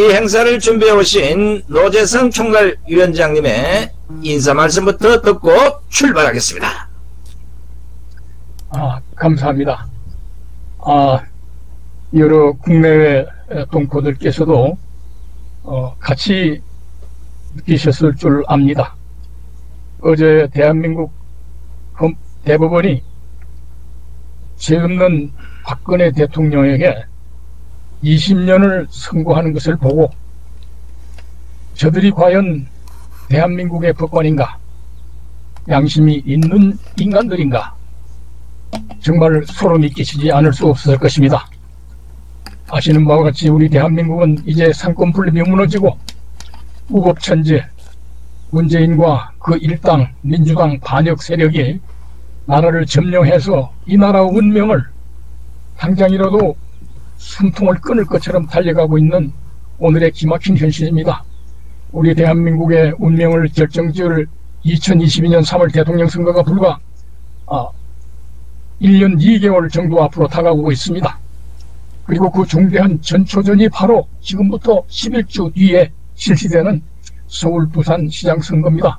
이 행사를 준비해 오신 노재성 총괄위원장님의 인사 말씀부터 듣고 출발하겠습니다. 아, 감사합니다. 아, 여러 국내외 동포들께서도 어, 같이 느끼셨을 줄 압니다. 어제 대한민국 대법원이 죄 없는 박근혜 대통령에게 20년을 선고하는 것을 보고 저들이 과연 대한민국의 법관인가 양심이 있는 인간들인가 정말 소름이 끼치지 않을 수 없을 것입니다. 아시는 바와 같이 우리 대한민국은 이제 상권 분립이 무너지고 우법천재 문재인과 그 일당 민주당 반역 세력이 나라를 점령해서 이 나라 운명을 당장이라도 숨통을 끊을 것처럼 달려가고 있는 오늘의 기막힌 현실입니다. 우리 대한민국의 운명을 결정지을 2022년 3월 대통령 선거가 불과 아, 1년 2개월 정도 앞으로 다가오고 있습니다. 그리고 그 중대한 전초전이 바로 지금부터 11주 뒤에 실시되는 서울 부산 시장 선거입니다.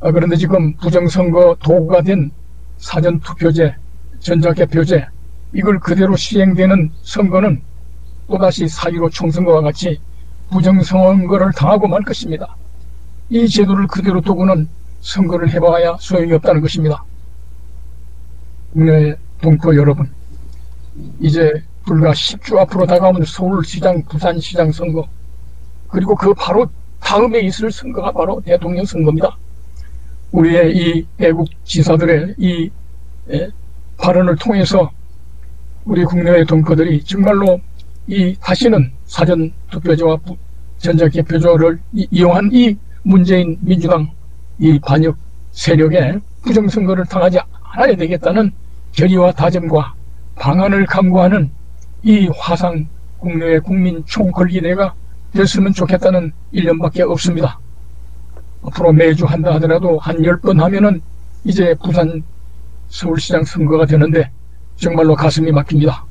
아, 그런데 지금 부정선거 도구가 된 사전투표제, 전자개표제 이걸 그대로 시행되는 선거는 또다시 4.15 총선거와 같이 부정선거를 당하고 말 것입니다. 이 제도를 그대로 두고는 선거를 해봐야 소용이 없다는 것입니다. 국내 동포 여러분, 이제 불과 10주 앞으로 다가오는 서울시장, 부산시장 선거, 그리고 그 바로 다음에 있을 선거가 바로 대통령 선거입니다. 우리의 이 애국 지사들의 이 발언을 통해서 우리 국내의 동포들이 정말로 이 다시는 사전 투표제와 전자개표제를 이용한 이 문재인 민주당 이 반역 세력의 부정선거를 당하지 않아야 되겠다는 결의와 다짐과 방안을 강구하는 이 화상 국내의 국민 총궐기대가 됐으면 좋겠다는 일념밖에 없습니다. 앞으로 매주 한다 하더라도 한열번 하면은 이제 부산 서울시장 선거가 되는데 정말로 가슴이 막힙니다.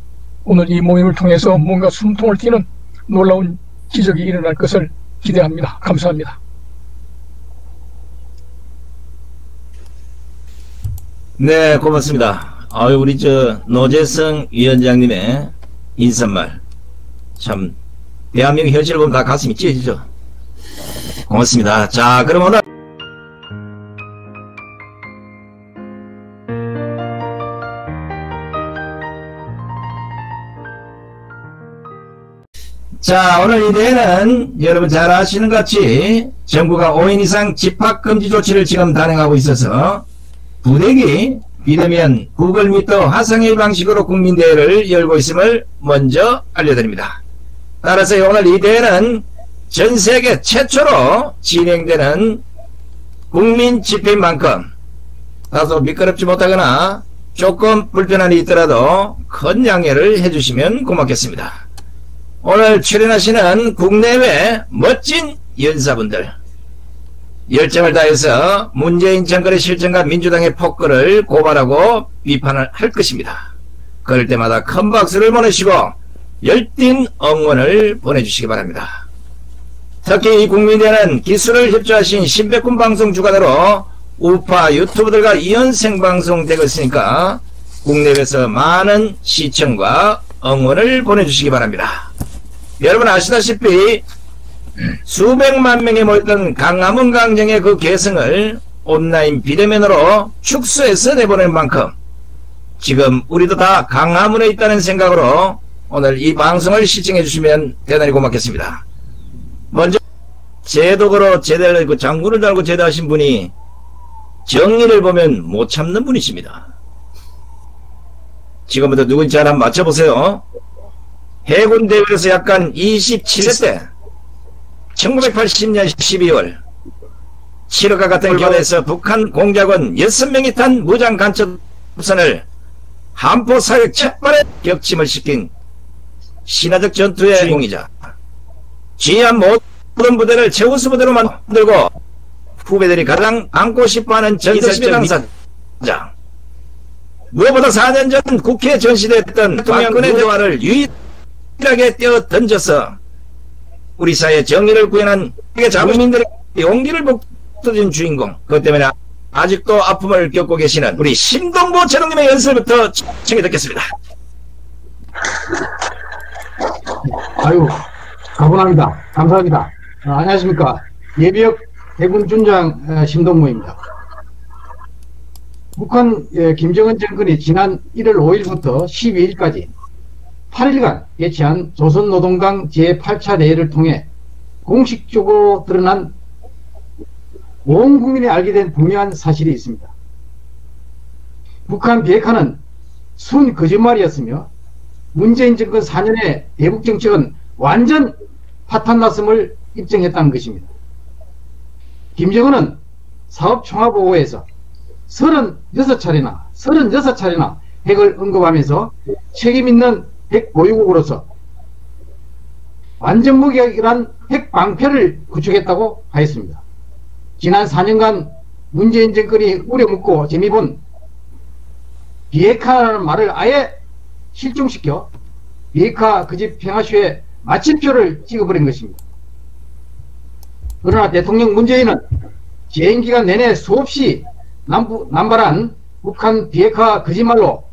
오늘 이 모임을 통해서 뭔가 숨통을 튀는 놀라운 기적이 일어날 것을 기대합니다. 감사합니다. 네, 고맙습니다. 아유, 우리 저 노재성 위원장님의 인사말 참 대한민국 현실을 보면 다 가슴이 찢어지죠. 고맙습니다. 자, 그럼 오늘 자 오늘 이 대회는 여러분 잘 아시는 것 같이 정부가 5인 이상 집합금지 조치를 지금 단행하고 있어서 부대기 비대면 구글 미터 화상회의 방식으로 국민대회를 열고 있음을 먼저 알려드립니다. 따라서 오늘 이 대회는 전 세계 최초로 진행되는 국민 집회인 만큼 다소 미끄럽지 못하거나 조금 불편함이 있더라도 큰 양해를 해주시면 고맙겠습니다. 오늘 출연하시는 국내외 멋진 연사분들 열정을 다해서 문재인 정권의 실정과 민주당의 폭거를 고발하고 비판을 할 것입니다. 그럴 때마다 큰 박수를 보내시고 열띤 응원을 보내주시기 바랍니다. 특히 이 국민대는 기술을 협조하신 신백군 방송 주관으로 우파 유튜브들과 이연 생방송 되고 있으니까 국내에서 많은 시청과 응원을 보내주시기 바랍니다. 여러분 아시다시피 수백만 명이 모였던 강화문 강정의 그 개성을 온라인 비대면으로 축소해서 내보낼 만큼 지금 우리도 다 강화문에 있다는 생각으로 오늘 이 방송을 시청해 주시면 대단히 고맙겠습니다. 먼저 제독으로 제대를 그 장군을 달고 제대하신 분이 정의를 보면 못 참는 분이십니다. 지금부터 누군지 한번 맞춰보세요. 해군 대회에서 약간 27회 때 1980년 12월 7호가 같은 겨울에서 북한 공작원 6명이 탄 무장 간첩선을 한포 사격 첫발에 격침을 시킨 신화적 전투의 공이자 지한 모든 부대를 최우수 부대로 만들고 후배들이 가장 안고 싶어하는 전설적 강사장 무엇보다 4년 전 국회에 전시됐던 박근혜 대화를 유일 확실하게 뛰어 던져서 우리 사회 정의를 구현한 자국민들의 용기를 북돋은 주인공 그것 때문에 아직도 아픔을 겪고 계시는 우리 신동보 제동님의 연설부터 청해 듣겠습니다. 아유, 가분합니다. 감사합니다. 어, 안녕하십니까. 예비역 해군 준장 어, 심동무입니다. 북한 예, 김정은 정권이 지난 1월 5일부터 12일까지 8일간 개최한 조선노동당 제8차 대회를 통해 공식적으로 드러난 온 국민이 알게 된 분명한 사실이 있습니다. 북한 비핵화는 순 거짓말이었으며 문재인 정권 4년의 대북 정책은 완전 파탄났음을 입증했다는 것입니다. 김정은은 사업총화보고에서 36차례나 36차례나 핵을 언급하면서 책임있는 핵 보유국으로서 완전 무기이란 핵 방패를 구축했다고 하였습니다. 지난 4년간 문재인 정권이 우려먹고 재미본 비핵화라는 말을 아예 실종시켜 비핵화 그 집 평화쇼에 마침표를 찍어버린 것입니다. 그러나 대통령 문재인은 재임기간 내내 수없이 남부, 남발한 북한 비핵화 거짓말로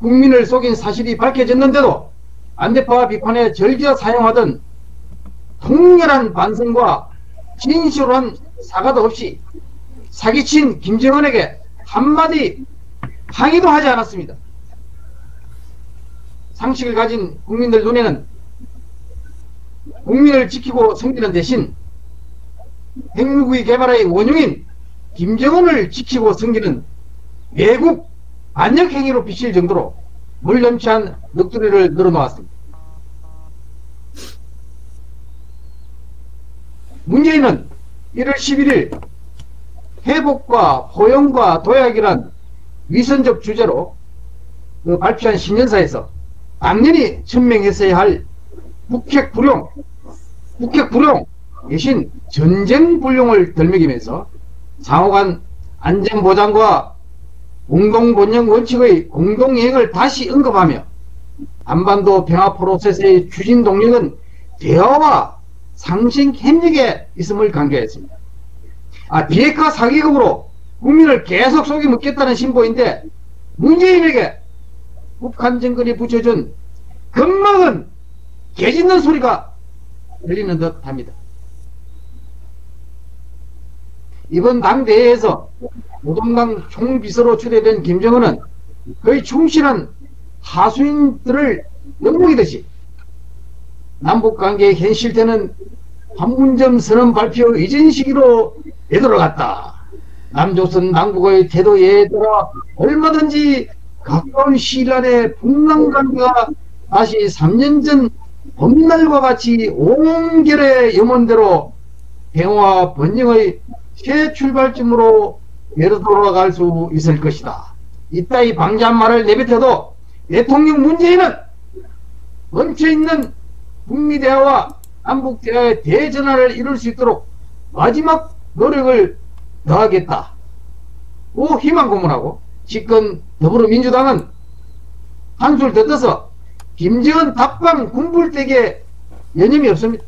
국민을 속인 사실이 밝혀졌는데도 안대파 비판에 절기어 사용하던 통렬한 반성과 진실한 사과도 없이 사기친 김정은에게 한마디 항의도 하지 않았습니다. 상식을 가진 국민들 눈에는 국민을 지키고 섬기는 대신 핵무기 개발의 원흉인 김정은을 지키고 섬기는 외국 반역 행위로 비칠 정도로 물렴치한 넋두리를 늘어놓았습니다. 문재인은 1월 11일 회복과 포용과 도약이란 위선적 주제로 그 발표한 신년사에서 당연히 천명했어야 할 북핵 불용, 북핵 불용 대신 전쟁 불용을 덜먹이면서 상호간 안전보장과 공동본영 원칙의 공동이행을 다시 언급하며 한반도 평화 프로세스의 추진 동력은 대화와 상생 협력에 있음을 강조했습니다. 아, 비핵화 사기극으로 국민을 계속 속이 먹겠다는 신보인데 문재인에게 북한 정권이 붙여준 겁먹은 개짖는 소리가 들리는 듯 합니다. 이번 당대회에서 노동당 총비서로 추대된 김정은은 거의 충실한 하수인들을 영웅이듯이 남북관계의 현실태는 판문점 선언 발표 이전 시기로 되돌아갔다. 남조선 당국의 태도에 따라 얼마든지 가까운 시일 안에 북남관계가 다시 3년 전 봄날과 같이 온결의 염원대로 평화 번영의 새 출발점으로 내려 돌아갈 수 있을 것이다. 이따위 방지한 말을 내뱉어도 대통령 문재인은 멈춰있는 북미 대화와 남북 대화의 대전환을 이룰 수 있도록 마지막 노력을 더하겠다. 오 희망 고문하고 집권 더불어민주당은 한술 더 떠서 김정은 답방 군불대에 여념이 없습니다.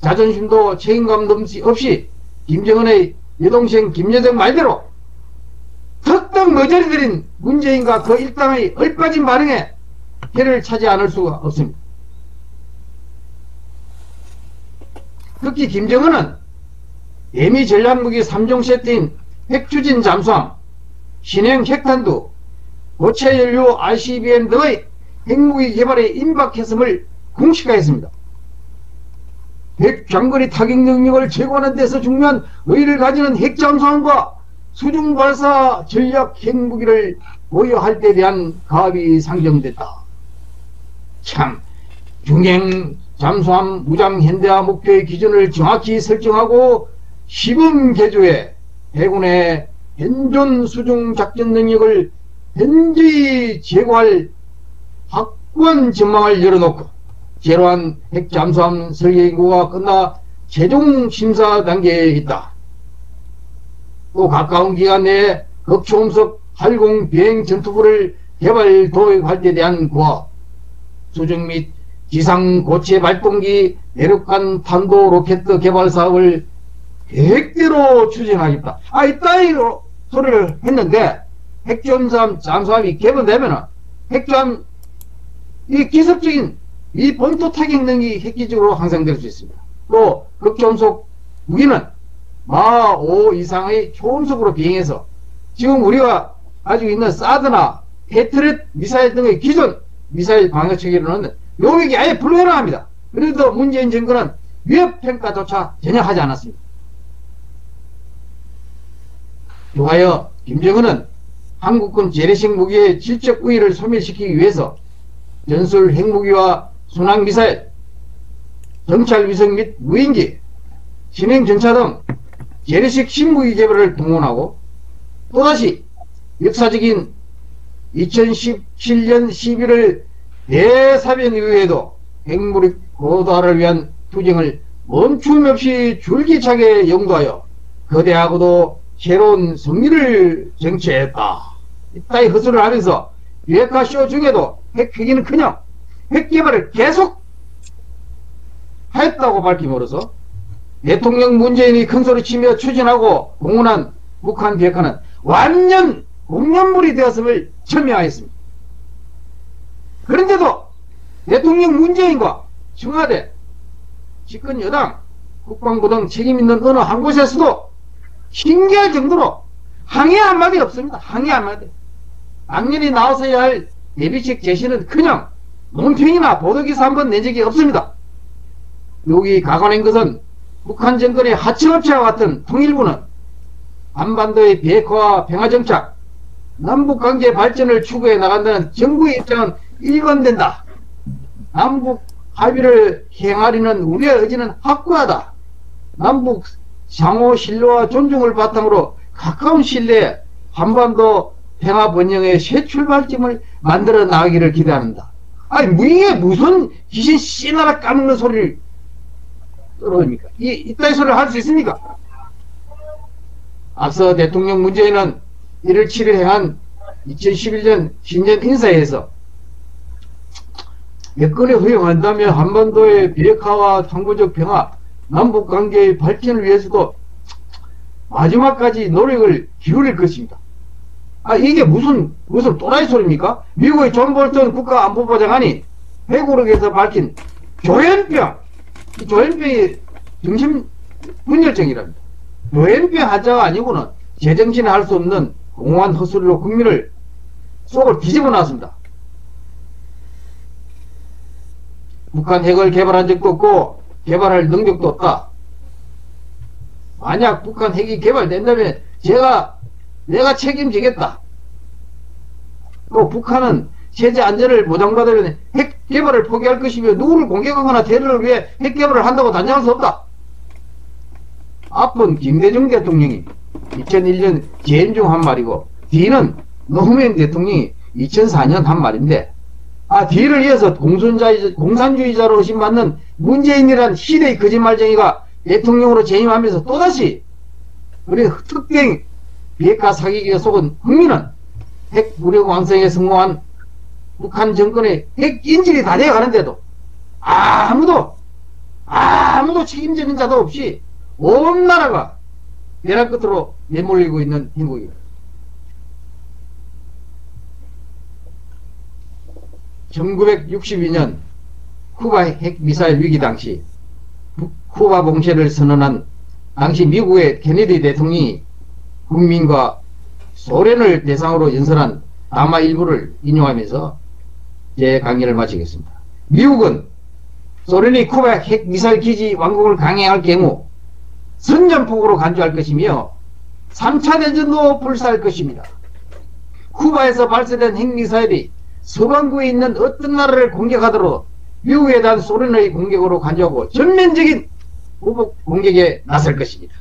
자존심도 책임감도 없이 김정은의 여동생 김여정 말대로 턱떡 머저리들인 문재인과 그 일당의 얼빠진 반응에 해를 차지 않을 수가 없습니다. 특히 김정은은 예미 전략무기 3종 세트인 핵추진 잠수함, 신행 핵탄두, 고체 연료 ICBM 등의 핵무기 개발에 임박했음을 공식화했습니다. 핵 장거리 타격 능력을 제고하는 데서 중요한 의의를 가지는 핵 잠수함과 수중 발사 전략 핵무기를 보유할 때 대한 가압이 상정됐다. 참 중행 잠수함 무장 현대화 목표의 기준을 정확히 설정하고 시범 개조해 해군의 현존 수중 작전 능력을 현저히 제고할 확고한 전망을 열어놓고 제로한 핵 잠수함 설계 연구가 끝나 최종 심사 단계에 있다. 또 가까운 기간 내에 극초음속 활공 비행 전투부를 개발 도입할 때 대한 구화, 수중 및 지상 고체 발동기 내륙간 탄도 로켓 개발 사업을 계획대로 추진하겠다. 아, 이따위로 소리를 했는데 핵잠수함 잠수함이 개번되면은 핵잠 이 기습적인 이 본토 타격 능력이 획기적으로 향상될 수 있습니다. 또 극초음속 무기는 마5 이상의 초음속으로 비행해서 지금 우리가 가지고 있는 사드나 패트렛 미사일 등의 기존 미사일 방어 체계로는 용액이 아예 불가능합니다. 그래도 문재인 정권은 위협 평가조차 전혀 하지 않았습니다. 요하여 김정은은 한국군 재래식 무기의 질적 우위를 소멸시키기 위해서 전술 핵무기와 순항 미사일, 정찰 위성 및 무인기, 진행 전차 등 재래식 신무기 개발을 동원하고 또다시 역사적인 2017년 11월 대사변 이후에도 핵무력 고도화를 위한 투쟁을 멈춤 없이 줄기차게 영도하여 거대하고도 새로운 승리를 쟁취했다. 이따위 헛소리를 하면서 비핵화 쇼 중에도 핵 폐기는커녕 핵 개발을 계속 했다고 밝힘으로써 대통령 문재인이 큰소리치며 추진하고 공언한 북한 비핵화는 완전 공연물이 되었음을 천명하였습니다. 그런데도 대통령 문재인과 청와대, 집권 여당, 국방부 등 책임있는 어느 한 곳에서도 신기할 정도로 항의 한마디 없습니다. 항의 한마디. 악년이 나와서야 할 예비책 제시는 그냥 논평이나 보도기사 한 번 낸 적이 없습니다. 여기 가관한 것은 북한 정권의 하청업체와 같은 통일부는 한반도의 비핵화와 평화정착, 남북관계 발전을 추구해 나간다는 정부의 입장은 일관된다. 남북 합의를 행하려는 우리의 의지는 확고하다. 남북 상호 신뢰와 존중을 바탕으로 가까운 신뢰 한반도 평화 번영의 새 출발점을 만들어 나가기를 기대합니다. 아니, 뭐 이게 무슨 귀신 씨나라 까먹는 소리를 떨어집니까? 이, 이따위 소리를 할 수 있습니까? 앞서 대통령 문재인은 1월 7일 행한 2011년 신년 인사에서 여건에 허용한다면 한반도의 비핵화와 항구적 평화, 남북관계의 발전을 위해서도 마지막까지 노력을 기울일 것입니다. 아 이게 무슨 무슨 또라이 소리입니까? 미국의 존 볼턴 국가안보보장관이 회고록에서 밝힌 조현병 이 조현병이 정신 분열증이랍니다. 조현병 환자가 아니고는 제정신에 할 수 없는 공허한 헛소리로 국민을 속을 뒤집어 놨습니다. 북한 핵을 개발한 적도 없고 개발할 능력도 없다. 만약 북한 핵이 개발된다면 제가 내가 책임지겠다. 또 북한은 세제 안전을 보장받으면 핵 개발을 포기할 것이며 누구를 공격하거나 테러를 위해 핵 개발을 한다고 단정할 수 없다. 앞은 김대중 대통령이 2001년 재임 중 한 말이고 뒤는 노무현 대통령이 2004년 한 말인데 아 뒤를 이어서 공산주의, 공산주의자로 신받는 문재인이란 시대의 거짓말쟁이가 대통령으로 재임하면서 또다시 우리 특경 비핵화 사기기에 속은 국민은 핵 무력 왕성에 성공한 북한 정권의 핵 인질이 다 되어가는데도 아무도 아무도 책임지는 자도 없이 온 나라가 벼락 끝으로 내몰리고 있는 행국입니다. 1962년 쿠바 핵미사일 위기 당시 쿠바 봉쇄를 선언한 당시 미국의 케네디 대통령이 국민과 소련을 대상으로 연설한 담화 일부를 인용하면서 제 강의를 마치겠습니다. 미국은 소련이 쿠바 핵 미사일 기지 완공을 강행할 경우 선전폭으로 간주할 것이며 3차 대전도 불사할 것입니다. 쿠바에서 발사된 핵미사일이 서반구에 있는 어떤 나라를 공격하도록 미국에 대한 소련의 공격으로 간주하고 전면적인 보복 공격에 나설 것입니다.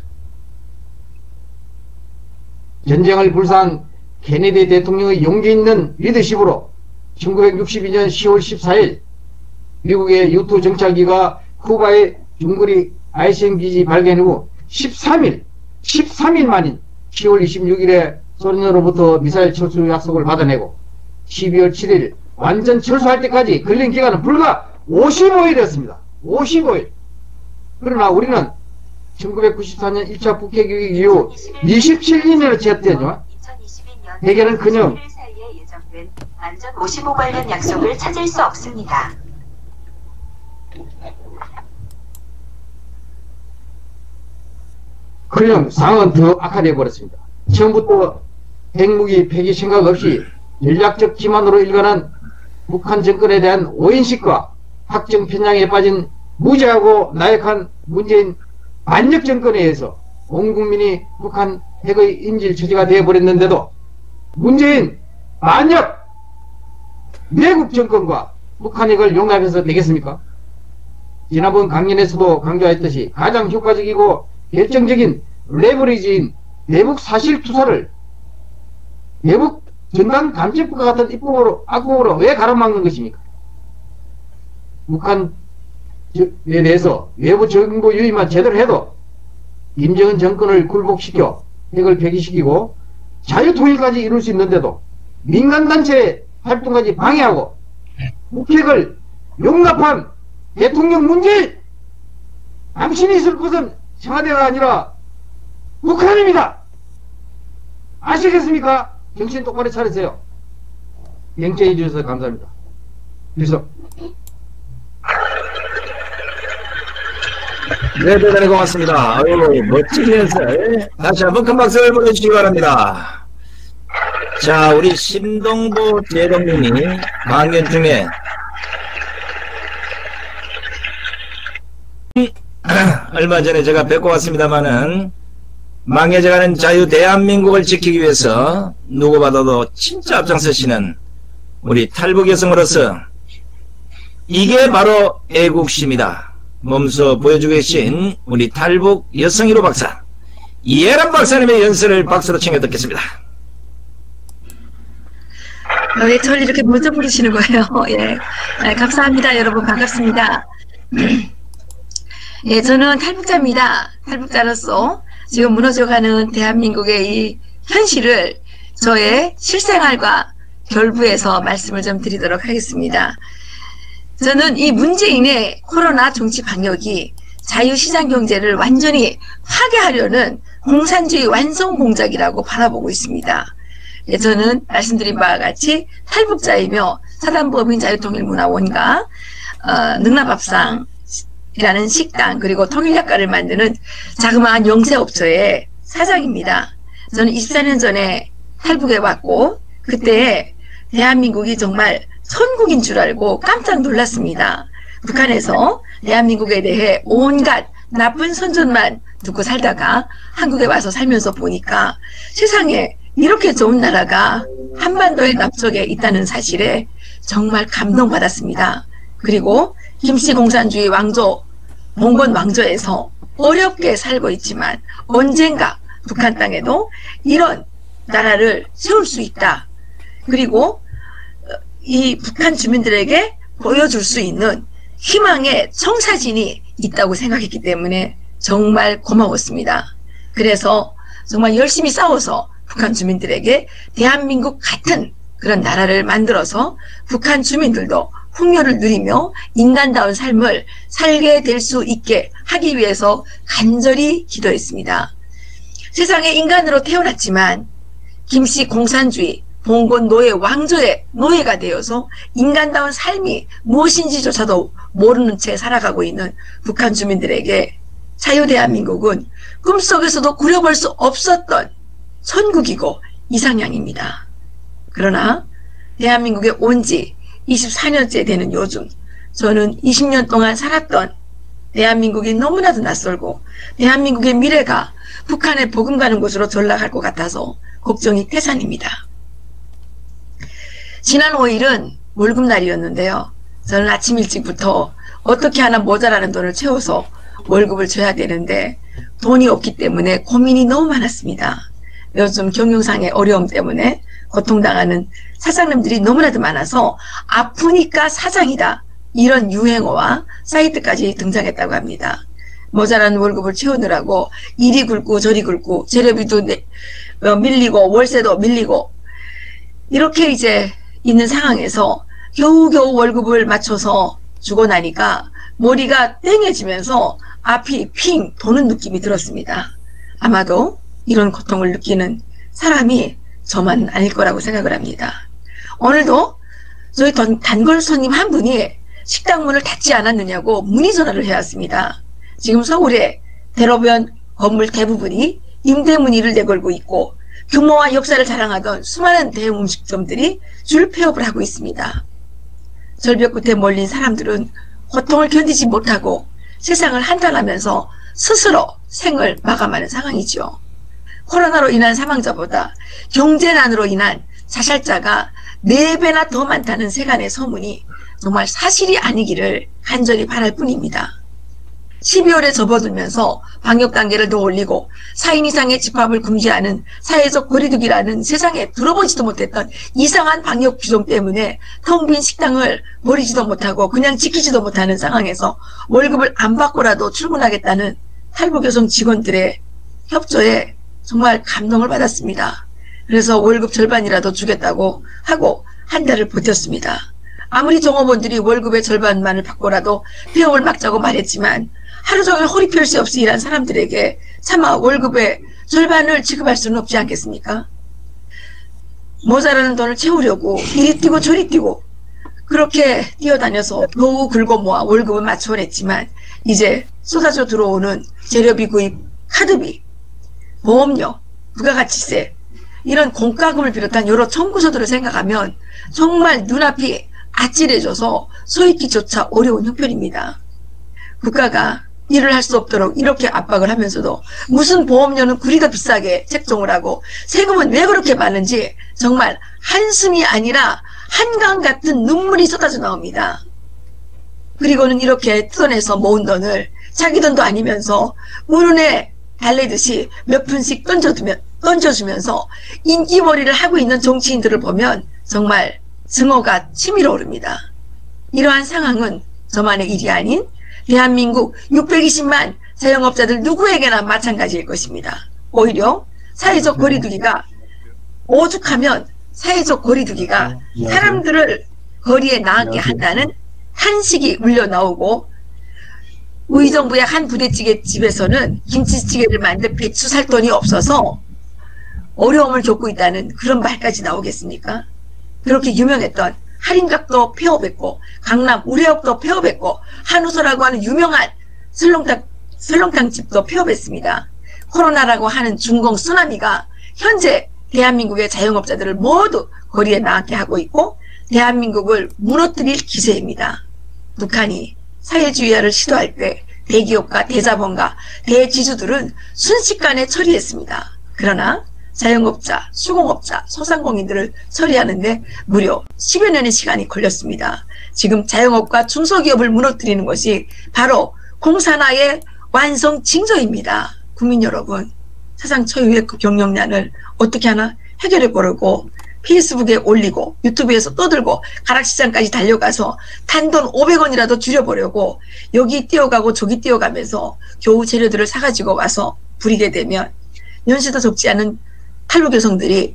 전쟁을 불사한 케네디 대통령의 용기 있는 리더십으로 1962년 10월 14일 미국의 유투 정찰기가 쿠바의 중거리 ICM 기지 발견 후 13일, 13일 만인 10월 26일에 소련으로부터 미사일 철수 약속을 받아내고 12월 7일 완전 철수할 때까지 걸린 기간은 불과 55일이었습니다. 55일. 그러나 우리는 1994년 1차 북핵 위기 이후 27년을 지었대죠. 대개는 그냥 안전 55 관련 약속을 찾을 수 없습니다. 그냥 상황은 더 악화되어 버렸습니다. 처음부터 핵무기 폐기 생각 없이 전략적 기만으로 일관한 북한 정권에 대한 오인식과 확정 편향에 빠진 무죄하고 나약한 문재인 반역 정권에 의해서 온 국민이 북한 핵의 인질 처지가 되어버렸는데도 문재인 반역 미국 정권과 북한 핵을 용납해서 되겠습니까? 지난번 강연에서도 강조했듯이 가장 효과적이고 결정적인 레버리지인 내북 사실 투사를 내북 전단 감시법과 같은 입법으로 악법으로 왜 가로막는 것입니까? 북한에 대해서 외부 정보 유의만 제대로 해도 임정은 정권을 굴복시켜 핵을 폐기시키고 자유통일까지 이룰 수 있는데도 민간단체 활동까지 방해하고 북핵을 용납한 대통령 문재인 당신이 있을 곳은 청와대가 아니라 북한입니다. 아시겠습니까? 정신 똑바로 차리세요. 영장해 주셔서 감사합니다. 그래서 네, 대단히 고맙습니다. 아유, 멋진 연설. 다시 한번 큰 박수를 보내주시기 바랍니다. 자, 우리 신동보 제동님이 강연 중에 얼마 전에 제가 뵙고 왔습니다마는 망해져가는 자유 대한민국을 지키기 위해서 누구 봐도 진짜 앞장서시는 우리 탈북 여성으로서 이게 바로 애국심이다. 몸소 보여주고 계신 우리 탈북 여성희로 박사 이해란 박사님의 연설을 박수로 챙겨 듣겠습니다. 왜 저를 이렇게 먼저 부르시는 거예요? 예. 네, 감사합니다. 여러분 반갑습니다. 예, 저는 탈북자입니다. 탈북자로서 지금 무너져가는 대한민국의 이 현실을 저의 실생활과 결부해서 말씀을 좀 드리도록 하겠습니다. 저는 이 문재인의 코로나 정치 방역이 자유시장 경제를 완전히 파괴하려는 공산주의 완성 공작이라고 바라보고 있습니다. 예, 저는 말씀드린 바와 같이 탈북자이며 사단법인 자유통일문화원과 어, 능라밥상 이라는 식당 그리고 통일약과를 만드는 자그마한 영세업소의 사장입니다. 저는 24년 전에 탈북해 왔고 그때 대한민국이 정말 천국인 줄 알고 깜짝 놀랐습니다. 북한에서 대한민국에 대해 온갖 나쁜 선전만 듣고 살다가 한국에 와서 살면서 보니까 세상에 이렇게 좋은 나라가 한반도의 남쪽에 있다는 사실에 정말 감동받았습니다. 그리고 김씨 공산주의 왕조 봉건 왕조에서 어렵게 살고 있지만 언젠가 북한 땅에도 이런 나라를 세울 수 있다. 그리고 이 북한 주민들에게 보여줄 수 있는 희망의 청사진이 있다고 생각했기 때문에 정말 고마웠습니다. 그래서 정말 열심히 싸워서 북한 주민들에게 대한민국 같은 그런 나라를 만들어서 북한 주민들도 풍요를 누리며 인간다운 삶을 살게 될 수 있게 하기 위해서 간절히 기도했습니다. 세상에 인간으로 태어났지만 김씨 공산주의, 봉건 노예 왕조의 노예가 되어서 인간다운 삶이 무엇인지조차도 모르는 채 살아가고 있는 북한 주민들에게 자유대한민국은 꿈속에서도 꾸려볼 수 없었던 천국이고 이상향입니다. 그러나 대한민국에 온 지 24년째 되는 요즘 저는 20년 동안 살았던 대한민국이 너무나도 낯설고 대한민국의 미래가 북한에 복음 가는 곳으로 전락할 것 같아서 걱정이 태산입니다. 지난 5일은 월급날이었는데요. 저는 아침 일찍부터 어떻게 하나 모자라는 돈을 채워서 월급을 줘야 되는데 돈이 없기 때문에 고민이 너무 많았습니다. 요즘 경영상의 어려움 때문에 고통당하는 사장님들이 너무나도 많아서 아프니까 사장이다. 이런 유행어와 사이트까지 등장했다고 합니다. 모자란 월급을 채우느라고 이리 굴고 저리 굴고 재료비도 어, 밀리고 월세도 밀리고 이렇게 이제 있는 상황에서 겨우겨우 월급을 맞춰서 주고 나니까 머리가 땡해지면서 앞이 핑 도는 느낌이 들었습니다. 아마도 이런 고통을 느끼는 사람이 저만 아닐 거라고 생각을 합니다. 오늘도 저희 던- 단골 손님 한 분이 식당 문을 닫지 않았느냐고 문의 전화를 해왔습니다. 지금 서울에 대로변 건물 대부분이 임대 문의를 내걸고 있고 규모와 역사를 자랑하던 수많은 대형 음식점들이 줄 폐업을 하고 있습니다. 절벽 끝에 몰린 사람들은 고통을 견디지 못하고 세상을 한탄하면서 스스로 생을 마감하는 상황이죠. 코로나로 인한 사망자보다 경제난으로 인한 자살자가 4배나 더 많다는 세간의 소문이 정말 사실이 아니기를 간절히 바랄 뿐입니다. 12월에 접어들면서 방역 단계를 더 올리고 4인 이상의 집합을 금지하는 사회적 거리두기라는 세상에 들어보지도 못했던 이상한 방역 규정 때문에 텅 빈 식당을 버리지도 못하고 그냥 지키지도 못하는 상황에서 월급을 안 받고라도 출근하겠다는 탈북 여성 직원들의 협조에 정말 감동을 받았습니다. 그래서 월급 절반이라도 주겠다고 하고 한 달을 버텼습니다. 아무리 종업원들이 월급의 절반만을 받고라도 폐업을 막자고 말했지만 하루 종일 허리 펼새 없이 일한 사람들에게 차마 월급의 절반을 지급할 수는 없지 않겠습니까? 모자라는 돈을 채우려고 이리 뛰고 저리 뛰고 그렇게 뛰어다녀서 겨우 긁어 모아 월급을 맞춰냈지만 이제 쏟아져 들어오는 재료비 구입, 카드비, 보험료, 부가가치세 이런 공과금을 비롯한 여러 청구서들을 생각하면 정말 눈앞이 아찔해져서 서 있기조차 어려운 형편입니다. 국가가 일을 할 수 없도록 이렇게 압박을 하면서도 무슨 보험료는 그리 더 비싸게 책정을 하고 세금은 왜 그렇게 많은지 정말 한숨이 아니라 한강 같은 눈물이 쏟아져 나옵니다. 그리고는 이렇게 뜯어내서 모은 돈을 자기 돈도 아니면서 물은에 달래듯이 몇 푼씩 던져두면, 던져주면서 인기머리를 하고 있는 정치인들을 보면 정말 증오가 치밀어 오릅니다. 이러한 상황은 저만의 일이 아닌 대한민국 620만 자영업자들 누구에게나 마찬가지일 것입니다. 오히려 사회적 거리두기가 오죽하면 사회적 거리두기가 사람들을 거리에 나가게 한다는 한식이 울려 나오고 의정부의 한 부대찌개 집에서는 김치찌개를 만들 배추 살 돈이 없어서 어려움을 겪고 있다는 그런 말까지 나오겠습니까? 그렇게 유명했던 할인각도 폐업했고 강남 우레옥도 폐업했고 한우서라고 하는 유명한 설렁탕 설렁탕 집도 폐업했습니다. 코로나라고 하는 중공 쓰나미가 현재 대한민국의 자영업자들을 모두 거리에 나가게 하고 있고 대한민국을 무너뜨릴 기세입니다. 북한이 사회주의화를 시도할 때 대기업과 대자본과 대지주들은 순식간에 처리했습니다. 그러나 자영업자, 수공업자, 소상공인들을 처리하는데 무려 10여 년의 시간이 걸렸습니다. 지금 자영업과 중소기업을 무너뜨리는 것이 바로 공산화의 완성 징조입니다. 국민 여러분, 세상 초유의 그 경영난을 어떻게 하나 해결해 보려고 페이스북에 올리고 유튜브에서 떠들고 가락시장까지 달려가서 단돈 500원이라도 줄여보려고 여기 뛰어가고 저기 뛰어가면서 겨우 재료들을 사가지고 와서 부리게 되면 연시도 적지 않은 탈북 여성들이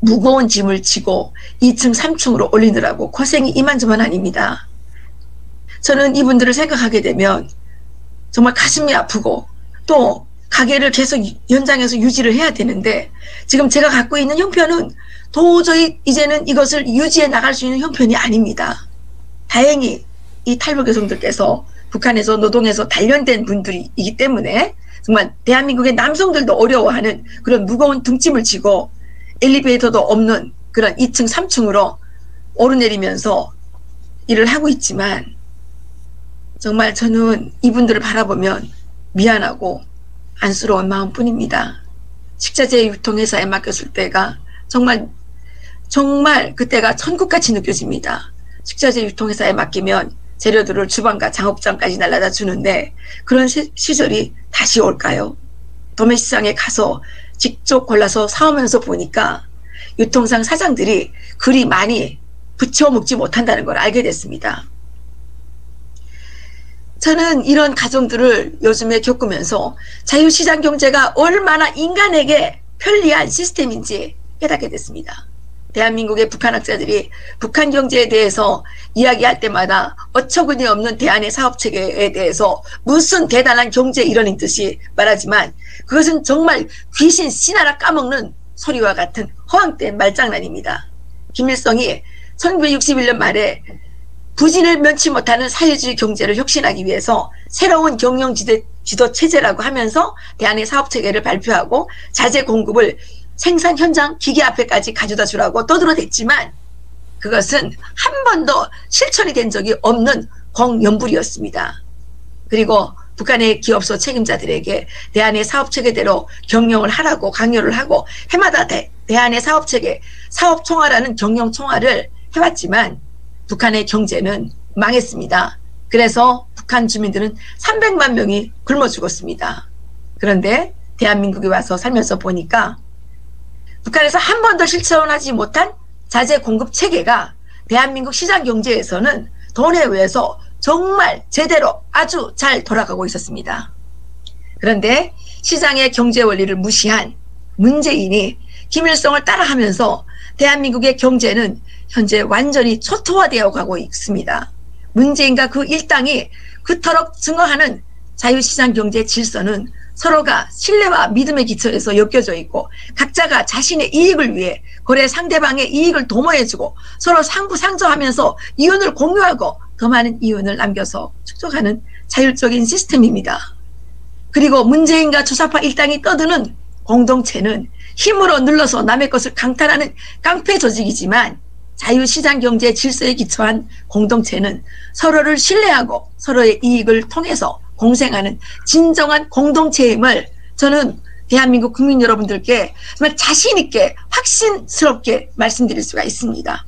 무거운 짐을 지고 2층, 3층으로 올리느라고 고생이 이만저만 아닙니다. 저는 이분들을 생각하게 되면 정말 가슴이 아프고 또 가게를 계속 연장해서 유지를 해야 되는데 지금 제가 갖고 있는 형편은 도저히 이제는 이것을 유지해 나갈 수 있는 형편이 아닙니다. 다행히 이 탈북 여성들께서 북한에서 노동해서 단련된 분들이기 때문에 정말 대한민국의 남성들도 어려워하는 그런 무거운 등짐을 지고 엘리베이터도 없는 그런 2층, 3층으로 오르내리면서 일을 하고 있지만 정말 저는 이분들을 바라보면 미안하고 안쓰러운 마음뿐입니다. 식자재 유통회사에 맡겼을 때가 정말 정말 그때가 천국같이 느껴집니다. 식자재 유통회사에 맡기면 재료들을 주방과 장업장까지 날라다 주는데 그런 시, 시절이 다시 올까요? 도매시장에 가서 직접 골라서 사오면서 보니까 유통상 사장들이 그리 많이 붙여 먹지 못한다는 걸 알게 됐습니다. 저는 이런 가정들을 요즘에 겪으면서 자유시장 경제가 얼마나 인간에게 편리한 시스템인지 깨닫게 됐습니다. 대한민국의 북한 학자들이 북한 경제에 대해서 이야기할 때마다 어처구니 없는 대안의 사업 체계에 대해서 무슨 대단한 경제 이론인 듯이 말하지만 그것은 정말 귀신 씨나라 까먹는 소리와 같은 허황된 말장난입니다. 김일성이 1961년 말에 부진을 면치 못하는 사회주의 경제를 혁신하기 위해서 새로운 경영 지도 체제라고 하면서 대안의 사업 체계를 발표하고 자재 공급을 생산 현장 기계 앞에까지 가져다 주라고 떠들어댔지만 그것은 한 번도 실천이 된 적이 없는 공연불이었습니다. 그리고 북한의 기업소 책임자들에게 대안의 사업체계대로 경영을 하라고 강요를 하고 해마다 대, 대안의 사업체계 사업총화라는 경영총화를 해왔지만 북한의 경제는 망했습니다. 그래서 북한 주민들은 300만 명이 굶어 죽었습니다. 그런데 대한민국에 와서 살면서 보니까 북한에서 한 번도 실천하지 못한 자재 공급 체계가 대한민국 시장 경제에서는 돈에 의해서 정말 제대로 아주 잘 돌아가고 있었습니다. 그런데 시장의 경제 원리를 무시한 문재인이 김일성을 따라하면서 대한민국의 경제는 현재 완전히 초토화되어 가고 있습니다. 문재인과 그 일당이 그토록 증거하는 자유시장 경제 질서는 서로가 신뢰와 믿음의 기초에서 엮여져 있고 각자가 자신의 이익을 위해 거래 상대방의 이익을 도모해주고 서로 상부상조하면서 이윤을 공유하고 더 많은 이윤을 남겨서 축적하는 자율적인 시스템입니다. 그리고 문재인과 주사파 일당이 떠드는 공동체는 힘으로 눌러서 남의 것을 강탈하는 깡패 조직이지만 자유시장 경제 질서에 기초한 공동체는 서로를 신뢰하고 서로의 이익을 통해서 공생하는 진정한 공동체 임을 저는 대한민국 국민 여러분들께 정말 자신 있게 확신스럽게 말씀드릴 수가 있습니다.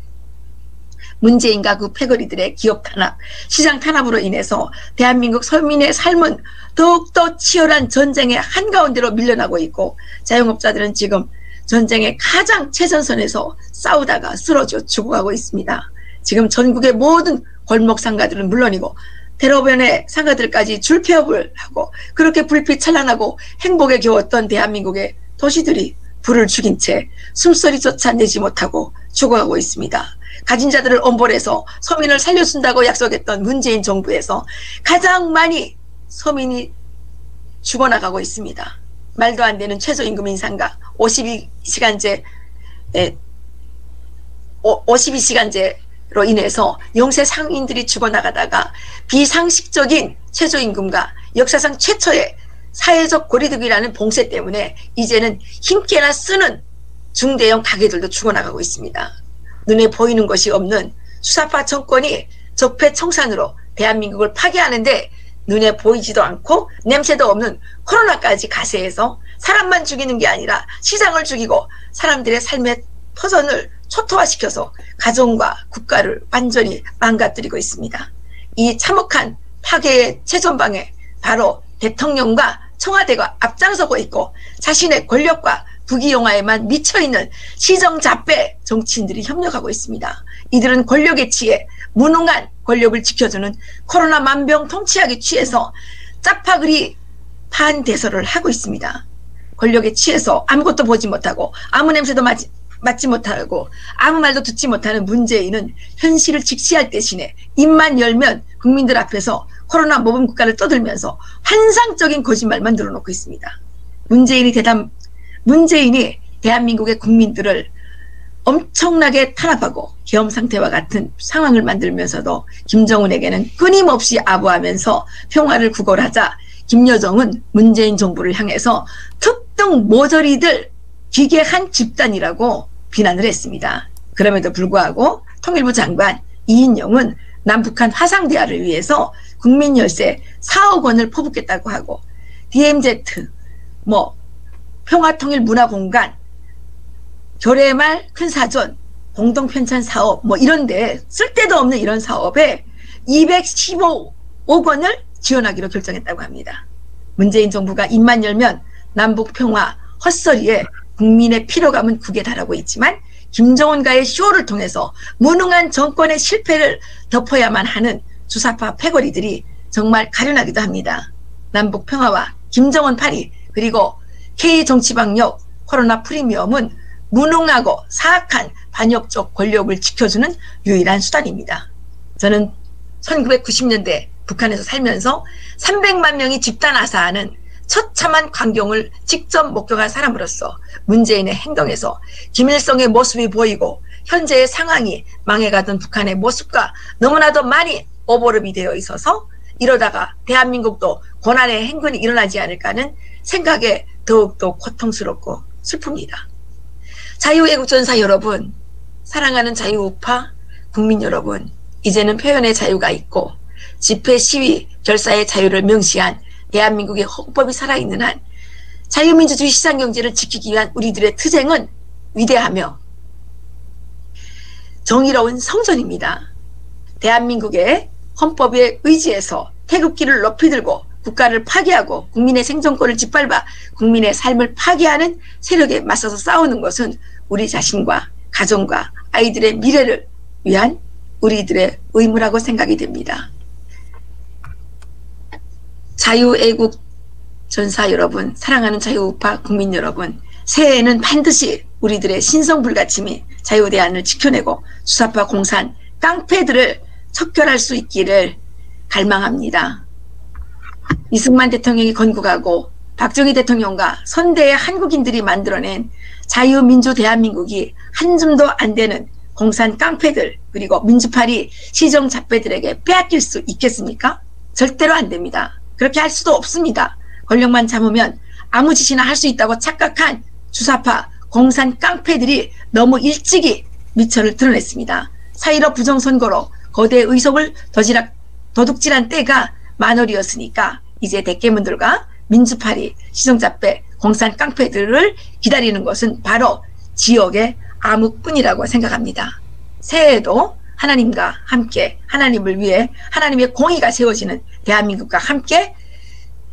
문재인과 그 패거리들의 기업 탄압, 시장 탄압으로 인해서 대한민국 서민의 삶은 더욱더 치열한 전쟁의 한가운데로 밀려나고 있고 자영업자들은 지금 전쟁의 가장 최전선에서 싸우다가 쓰러져 죽어가고 있습니다. 지금 전국의 모든 골목 상가들은 물론이고 대로변의 상가들까지 줄폐업을 하고 그렇게 불빛 찬란하고 행복에 겨웠던 대한민국의 도시들이 불을 죽인 채 숨소리조차 내지 못하고 죽어가고 있습니다. 가진 자들을 엄벌해서 서민을 살려준다고 약속했던 문재인 정부에서 가장 많이 서민이 죽어나가고 있습니다. 말도 안 되는 최저임금 인상과 52시간제 52시간제 로 인해서 영세 상인들이 죽어나가다가 비상식적인 최저임금과 역사상 최초의 사회적 고리두기라는 봉쇄 때문에 이제는 힘께나 쓰는 중대형 가게들도 죽어나가고 있습니다. 눈에 보이는 것이 없는 수사파 정권이 적폐청산으로 대한민국을 파괴하는데 눈에 보이지도 않고 냄새도 없는 코로나까지 가세해서 사람만 죽이는 게 아니라 시장을 죽이고 사람들의 삶의 터전을 초토화시켜서 가정과 국가를 완전히 망가뜨리고 있습니다. 이 참혹한 파괴의 최전방에 바로 대통령과 청와대가 앞장서고 있고 자신의 권력과 부귀영화에만 미쳐있는 시정잡배 정치인들이 협력하고 있습니다. 이들은 권력에 취해 무능한 권력을 지켜주는 코로나 만병 통치하기 취해서 짜파그리 판대설을 하고 있습니다. 권력에 취해서 아무것도 보지 못하고 아무 냄새도 맡지, 맞지 못하고 아무 말도 듣지 못하는 문재인은 현실을 직시할 대신에 입만 열면 국민들 앞에서 코로나 모범 국가를 떠들면서 환상적인 거짓말만 늘어놓고 있습니다. 문재인이 대담 문재인이 대한민국의 국민들을 엄청나게 탄압하고 계엄 상태와 같은 상황을 만들면서도 김정은에게는 끊임없이 아부하면서 평화를 구걸하자 김여정은 문재인 정부를 향해서 특등 모조리들 기괴한 집단이라고 비난을 했습니다. 그럼에도 불구하고 통일부 장관 이인영은 남북한 화상대화를 위해서 국민 열세 4억 원을 퍼붓겠다고 하고 DMZ 뭐 평화통일 문화공간 교례말 큰사전 공동편찬 사업 뭐 이런데 쓸데도 없는 이런 사업에 215억 원을 지원하기로 결정했다고 합니다. 문재인 정부가 입만 열면 남북 평화 헛소리에 국민의 피로감은 국에 달하고 있지만 김정은과의 쇼를 통해서 무능한 정권의 실패를 덮어야만 하는 주사파 패거리들이 정말 가련하기도 합니다. 남북 평화와 김정은 파리 그리고 K 정치방역 코로나 프리미엄은 무능하고 사악한 반역적 권력을 지켜주는 유일한 수단입니다. 저는 1990년대 북한에서 살면서 300만 명이 집단 아사하는 처참한 광경을 직접 목격한 사람으로서 문재인의 행동에서 김일성의 모습이 보이고 현재의 상황이 망해가던 북한의 모습과 너무나도 많이 오버랩이 되어 있어서 이러다가 대한민국도 고난의 행군이 일어나지 않을까 하는 생각에 더욱더 고통스럽고 슬픕니다. 자유애국전사 여러분, 사랑하는 자유우파 국민 여러분, 이제는 표현의 자유가 있고 집회 시위 결사의 자유를 명시한 대한민국의 헌법이 살아있는 한 자유민주주의 시장경제를 지키기 위한 우리들의 투쟁은 위대하며 정의로운 성전입니다. 대한민국의 헌법의 의지에서 태극기를 높이 들고 국가를 파괴하고 국민의 생존권을 짓밟아 국민의 삶을 파괴하는 세력에 맞서서 싸우는 것은 우리 자신과 가정과 아이들의 미래를 위한 우리들의 의무라고 생각이 됩니다. 자유애국 전사 여러분, 사랑하는 자유우파 국민 여러분, 새해에는 반드시 우리들의 신성불가침이 자유대안을 지켜내고 수사파 공산 깡패들을 척결할 수 있기를 갈망합니다. 이승만 대통령이 건국하고 박정희 대통령과 선대의 한국인들이 만들어낸 자유민주 대한민국이 한 줌도 안 되는 공산 깡패들 그리고 민주파리 시정 잡배들에게 빼앗길 수 있겠습니까? 절대로 안 됩니다. 그렇게 할 수도 없습니다. 권력만 잡으면 아무 짓이나 할 수 있다고 착각한 주사파 공산 깡패들이 너무 일찍이 미천을 드러냈습니다. 사이로 부정선거로 거대 의석을 더지락, 도둑질한 때가 만월이었으니까 이제 대깨문들과 민주파리, 시정잡배, 공산 깡패들을 기다리는 것은 바로 지역의 암흑뿐이라고 생각합니다. 새해에도 하나님과 함께 하나님을 위해 하나님의 공의가 세워지는 대한민국과 함께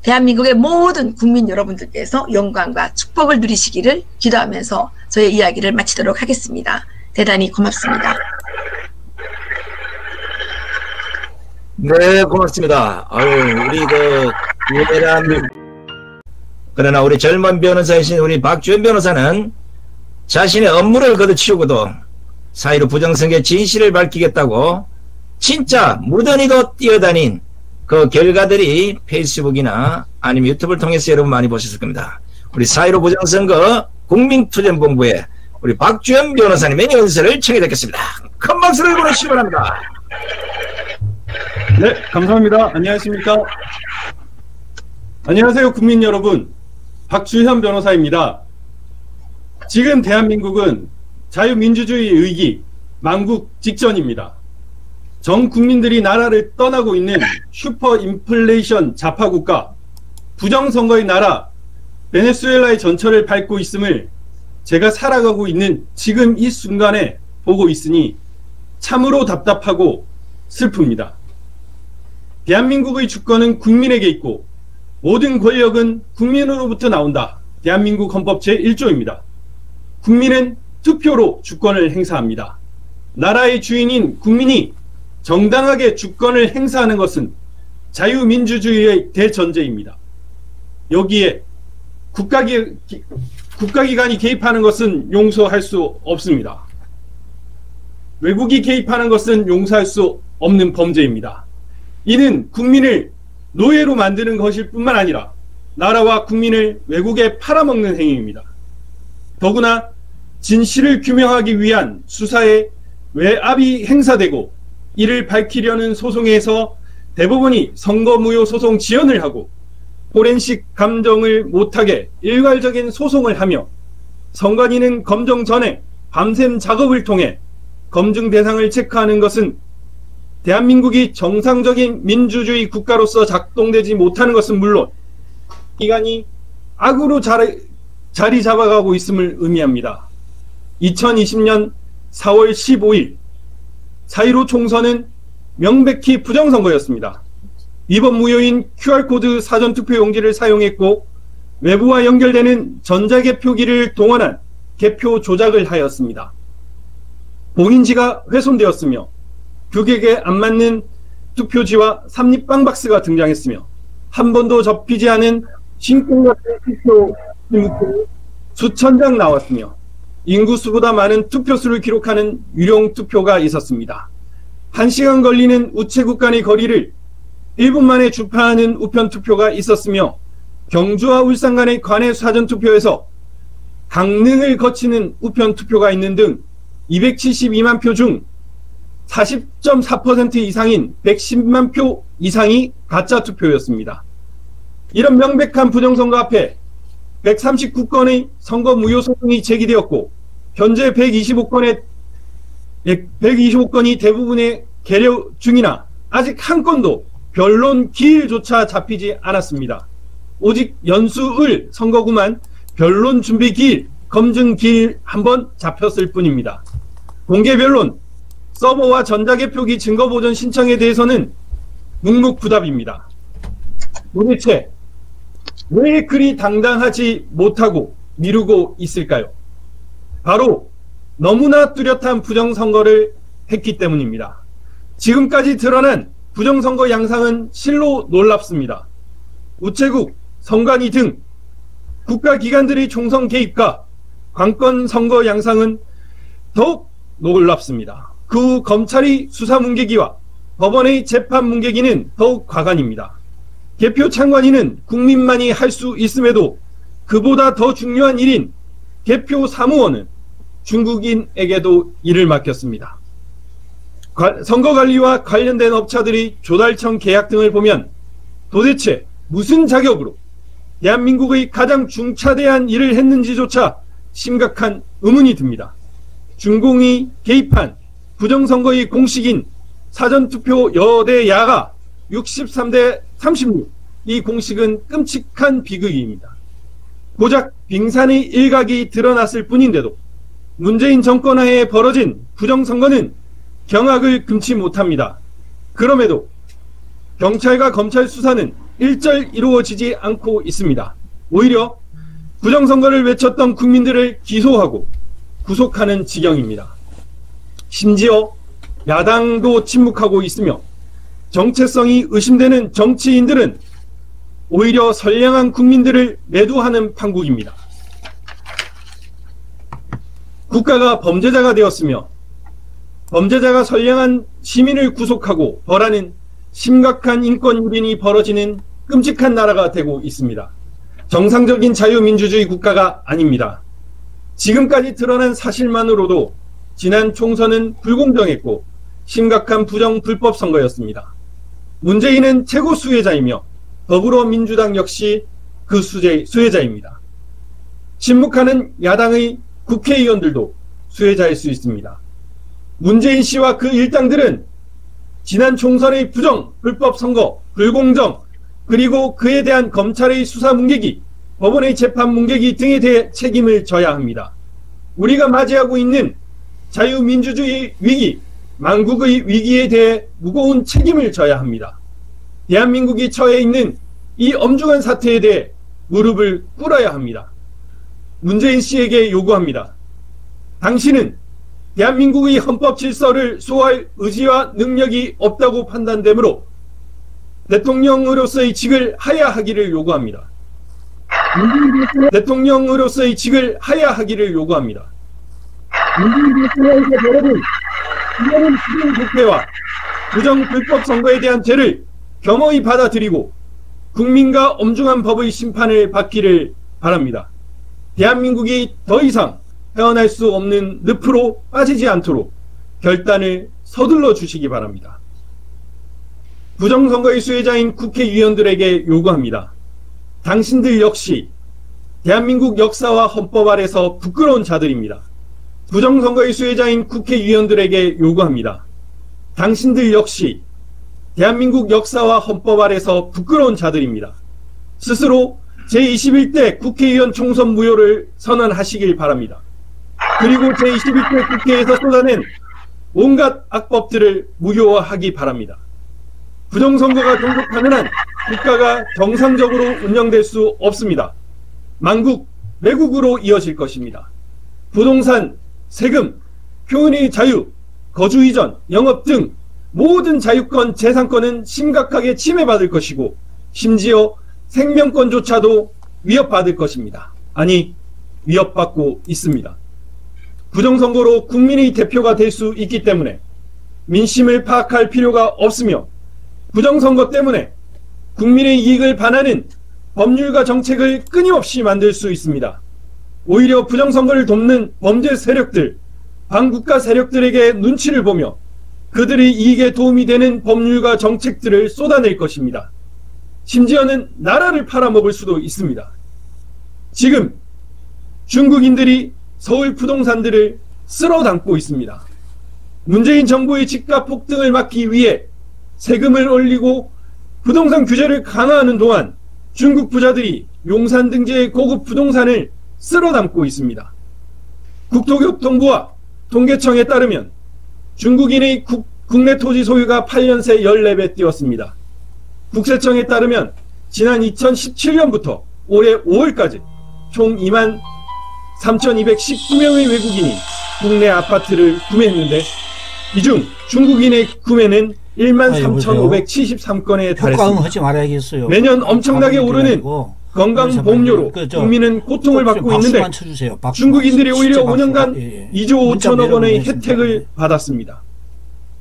대한민국의 모든 국민 여러분들께서 영광과 축복을 누리시기를 기도하면서 저의 이야기를 마치도록 하겠습니다. 대단히 고맙습니다. 네, 고맙습니다. 아유, 우리 그 유해란 그러나 우리 젊은 변호사이신 우리 박주현 변호사는 자신의 업무를 거듭치우고도 사이로 부정선거의 진실을 밝히겠다고 진짜 무던히도 뛰어다닌 그 결과들이 페이스북이나 아니면 유튜브를 통해서 여러분 많이 보셨을 겁니다. 우리 사이로 부정선거 국민투쟁본부의 우리 박주현 변호사님의 연설을 청해 듣겠습니다. 큰 박수를 보내시기 바랍니다. 네, 감사합니다. 안녕하십니까? 안녕하세요, 국민 여러분. 박주현 변호사입니다. 지금 대한민국은 자유민주주의 의기 망국 직전입니다. 전 국민들이 나라를 떠나고 있는 슈퍼 인플레이션 자파국가 부정선거의 나라 베네수엘라의 전철을 밟고 있음을 제가 살아가고 있는 지금 이 순간에 보고 있으니 참으로 답답하고 슬픕니다. 대한민국의 주권은 국민에게 있고 모든 권력은 국민으로부터 나온다. 대한민국 헌법 제1조입니다. 국민은 투표로 주권을 행사합니다. 나라의 주인인 국민이 정당하게 주권을 행사하는 것은 자유민주주의의 대전제입니다. 여기에 국가기, 국가기관이 개입하는 것은 용서할 수 없습니다. 외국이 개입하는 것은 용서할 수 없는 범죄입니다. 이는 국민을 노예로 만드는 것일 뿐만 아니라 나라와 국민을 외국에 팔아먹는 행위입니다. 더구나 진실을 규명하기 위한 수사에 외압이 행사되고 이를 밝히려는 소송에서 대부분이 선거무효 소송 지연을 하고 포렌식 감정을 못하게 일괄적인 소송을 하며 선관위는 검정 전에 밤샘 작업을 통해 검증 대상을 체크하는 것은 대한민국이 정상적인 민주주의 국가로서 작동되지 못하는 것은 물론 기관이 악으로 자리, 자리 잡아가고 있음을 의미합니다. 2020년 4월 15일 사이로 총선은 명백히 부정선거였습니다. 이번 무효인 QR코드 사전투표 용지를 사용했고 외부와 연결되는 전자개표기를 동원한 개표 조작을 하였습니다. 봉인지가 훼손되었으며 규격에 안 맞는 투표지와 삼립빵 박스가 등장했으며 한 번도 접히지 않은 신공 같은 투표 수천 장 나왔으며 인구수보다 많은 투표수를 기록하는 유령 투표가 있었습니다. 1시간 걸리는 우체국 간의 거리를 1분 만에 주파하는 우편 투표가 있었으며 경주와 울산 간의 관내 사전 투표에서 강릉을 거치는 우편 투표가 있는 등 272만 표 중 40.4% 이상인 110만 표 이상이 가짜 투표였습니다. 이런 명백한 부정선거 앞에 139건의 선거 무효 소송이 제기되었고 현재 125건의 125건이 대부분의 계류 중이나 아직 한 건도 변론 기일조차 잡히지 않았습니다. 오직 연수을 선거구만 변론 준비 기일, 검증 기일 한 번 잡혔을 뿐입니다. 공개 변론, 서버와 전자개 표기 증거 보존 신청에 대해서는 묵묵부답입니다. 도대체 왜 그리 당당하지 못하고 미루고 있을까요? 바로 너무나 뚜렷한 부정선거를 했기 때문입니다. 지금까지 드러난 부정선거 양상은 실로 놀랍습니다. 우체국, 선관위 등 국가기관들의 총선 개입과 관건 선거 양상은 더욱 놀랍습니다. 그 후 검찰의 수사 문개기와 법원의 재판 문개기는 더욱 과간입니다. 개표 참관인은 국민만이 할 수 있음에도 그보다 더 중요한 일인 개표 사무원은 중국인에게도 일을 맡겼습니다. 선거관리와 관련된 업체들이 조달청 계약 등을 보면 도대체 무슨 자격으로 대한민국의 가장 중차대한 일을 했는지조차 심각한 의문이 듭니다. 중공이 개입한 부정선거의 공식인 사전투표 여대야가 63대 36. 이 공식은 끔찍한 비극입니다. 고작 빙산의 일각이 드러났을 뿐인데도 문재인 정권 하에 벌어진 부정선거는 경악을 금치 못합니다. 그럼에도 경찰과 검찰 수사는 일절 이루어지지 않고 있습니다. 오히려 부정선거를 외쳤던 국민들을 기소하고 구속하는 지경입니다. 심지어 야당도 침묵하고 있으며 정체성이 의심되는 정치인들은 오히려 선량한 국민들을 매도하는 판국입니다. 국가가 범죄자가 되었으며 범죄자가 선량한 시민을 구속하고 벌하는 심각한 인권 유린이 벌어지는 끔찍한 나라가 되고 있습니다. 정상적인 자유민주주의 국가가 아닙니다. 지금까지 드러난 사실만으로도 지난 총선은 불공정했고 심각한 부정 불법 선거였습니다. 문재인은 최고 수혜자이며 더불어민주당 역시 그 수제, 수혜자입니다. 침묵하는 야당의 국회의원들도 수혜자일 수 있습니다. 문재인 씨와 그 일당들은 지난 총선의 부정, 불법 선거, 불공정, 그리고 그에 대한 검찰의 수사 문개기, 법원의 재판 문개기 등에 대해 책임을 져야 합니다. 우리가 맞이하고 있는 자유민주주의 위기, 망국의 위기에 대해 무거운 책임을 져야 합니다. 대한민국이 처해 있는 이 엄중한 사태에 대해 무릎을 꿇어야 합니다. 문재인 씨에게 요구합니다. 당신은 대한민국의 헌법 질서를 수호할 의지와 능력이 없다고 판단되므로 대통령으로서의 직을 하야 하기를 요구합니다. 대통령으로서의 직을 하야 하기를 요구합니다. 이념은 시민 국회와 부정 불법 선거에 대한 죄를 겸허히 받아들이고 국민과 엄중한 법의 심판을 받기를 바랍니다. 대한민국이 더 이상 헤어날 수 없는 늪으로 빠지지 않도록 결단을 서둘러 주시기 바랍니다. 부정선거의 수혜자인 국회의원들에게 요구합니다. 당신들 역시 대한민국 역사와 헌법 아래서 부끄러운 자들입니다. 부정선거의 수혜자인 국회의원들에게 요구합니다. 당신들 역시 대한민국 역사와 헌법 아래서 부끄러운 자들입니다. 스스로 제21대 국회의원 총선 무효를 선언하시길 바랍니다. 그리고 제21대 국회에서 쏟아낸 온갖 악법들을 무효화하기 바랍니다. 부정선거가 종속하는 한 국가가 정상적으로 운영될 수 없습니다. 만국, 외국으로 이어질 것입니다. 부동산, 세금, 표현의 자유, 거주 이전, 영업 등 모든 자유권, 재산권은 심각하게 침해받을 것이고 심지어 생명권조차도 위협받을 것입니다. 아니, 위협받고 있습니다. 부정선거로 국민의 대표가 될 수 있기 때문에 민심을 파악할 필요가 없으며 부정선거 때문에 국민의 이익을 반하는 법률과 정책을 끊임없이 만들 수 있습니다. 오히려 부정선거를 돕는 범죄 세력들, 반국가 세력들에게 눈치를 보며 그들의 이익에 도움이 되는 법률과 정책들을 쏟아낼 것입니다. 심지어는 나라를 팔아먹을 수도 있습니다. 지금 중국인들이 서울 부동산들을 쓸어 담고 있습니다. 문재인 정부의 집값 폭등을 막기 위해 세금을 올리고 부동산 규제를 강화하는 동안 중국 부자들이 용산 등지의 고급 부동산을 쓸어 담고 있습니다. 국토교통부와 통계청에 따르면 중국인의 국, 국내 토지 소유가 8년 새 14배 뛰었습니다. 국세청에 따르면 지난 2017년부터 올해 5월까지 총 2만 3,219명의 외국인이 국내 아파트를 구매했는데 이 중 중국인의 구매는 1만 아, 여보세요? 3,573건에 효과음 달했습니다. 하지 말아야겠어요. 매년 엄청나게 오르는 아니고 건강 여기서 보험료로 그, 저, 국민은 고통을 좀 받고 있는데 쳐주세요. 중국인들이 오히려 진짜 박수. 5년간 예, 예. 2조 문자 5천억 원의. 혜택을 받았습니다.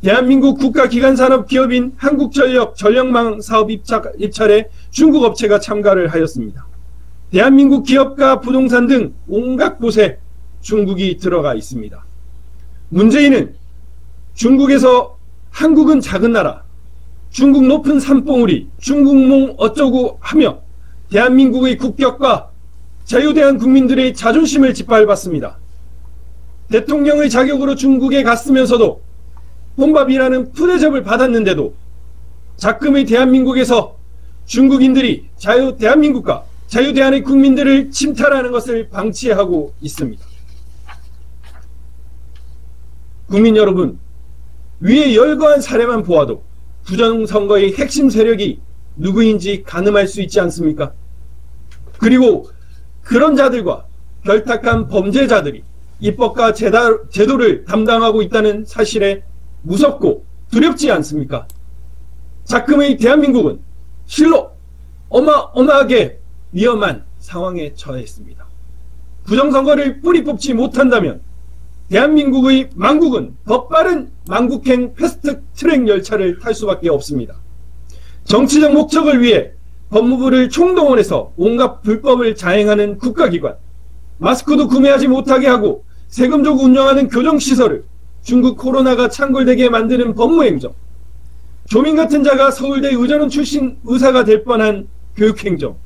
대한민국 국가기관산업 기업인 한국전력 전력망 사업 입차, 입찰에 중국 업체가 참가를 하였습니다. 대한민국 기업과 부동산 등 온갖 곳에 중국이 들어가 있습니다. 문재인은 중국에서 한국은 작은 나라, 중국 높은 산봉우리, 중국몽 어쩌고 하며 대한민국의 국격과 자유대한 국민들의 자존심을 짓밟았습니다. 대통령의 자격으로 중국에 갔으면서도 혼밥이라는 푸대접을 받았는데도 작금의 대한민국에서 중국인들이 자유 대한민국과 자유 대한의 국민들을 침탈하는 것을 방치하고 있습니다. 국민 여러분, 위에 열거한 사례만 보아도 부정선거의 핵심 세력이 누구인지 가늠할 수 있지 않습니까? 그리고 그런 자들과 결탁한 범죄자들이 입법과 제도를 담당하고 있다는 사실에 무섭고 두렵지 않습니까? 작금의 대한민국은 실로 어마어마하게 위험한 상황에 처했습니다. 부정선거를 뿌리 뽑지 못한다면 대한민국의 망국은 더 빠른 망국행 패스트 트랙 열차를 탈 수밖에 없습니다. 정치적 목적을 위해 법무부를 총동원해서 온갖 불법을 자행하는 국가기관, 마스크도 구매하지 못하게 하고 세금 주고 운영하는 교정시설을 중국 코로나가 창궐되게 만드는 법무행정, 조민 같은 자가 서울대 의전원 출신 의사가 될 뻔한 교육행정,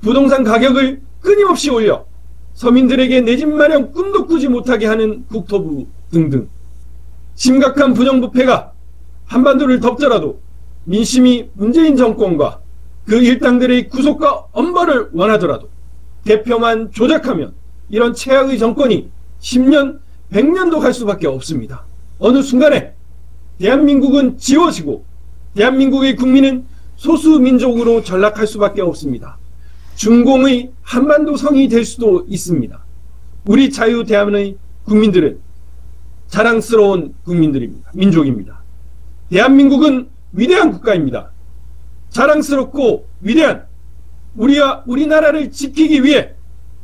부동산 가격을 끊임없이 올려 서민들에게 내 집 마련 꿈도 꾸지 못하게 하는 국토부 등등. 심각한 부정부패가 한반도를 덮더라도 민심이 문재인 정권과 그 일당들의 구속과 엄벌을 원하더라도 대표만 조작하면 이런 최악의 정권이 10년, 100년도 갈 수밖에 없습니다. 어느 순간에 대한민국은 지워지고 대한민국의 국민은 소수민족으로 전락할 수밖에 없습니다. 중공의 한반도 성이 될 수도 있습니다. 우리 자유 대한의 국민들은 자랑스러운 국민들입니다. 민족입니다. 대한민국은 위대한 국가입니다. 자랑스럽고 위대한 우리와 우리나라를 지키기 위해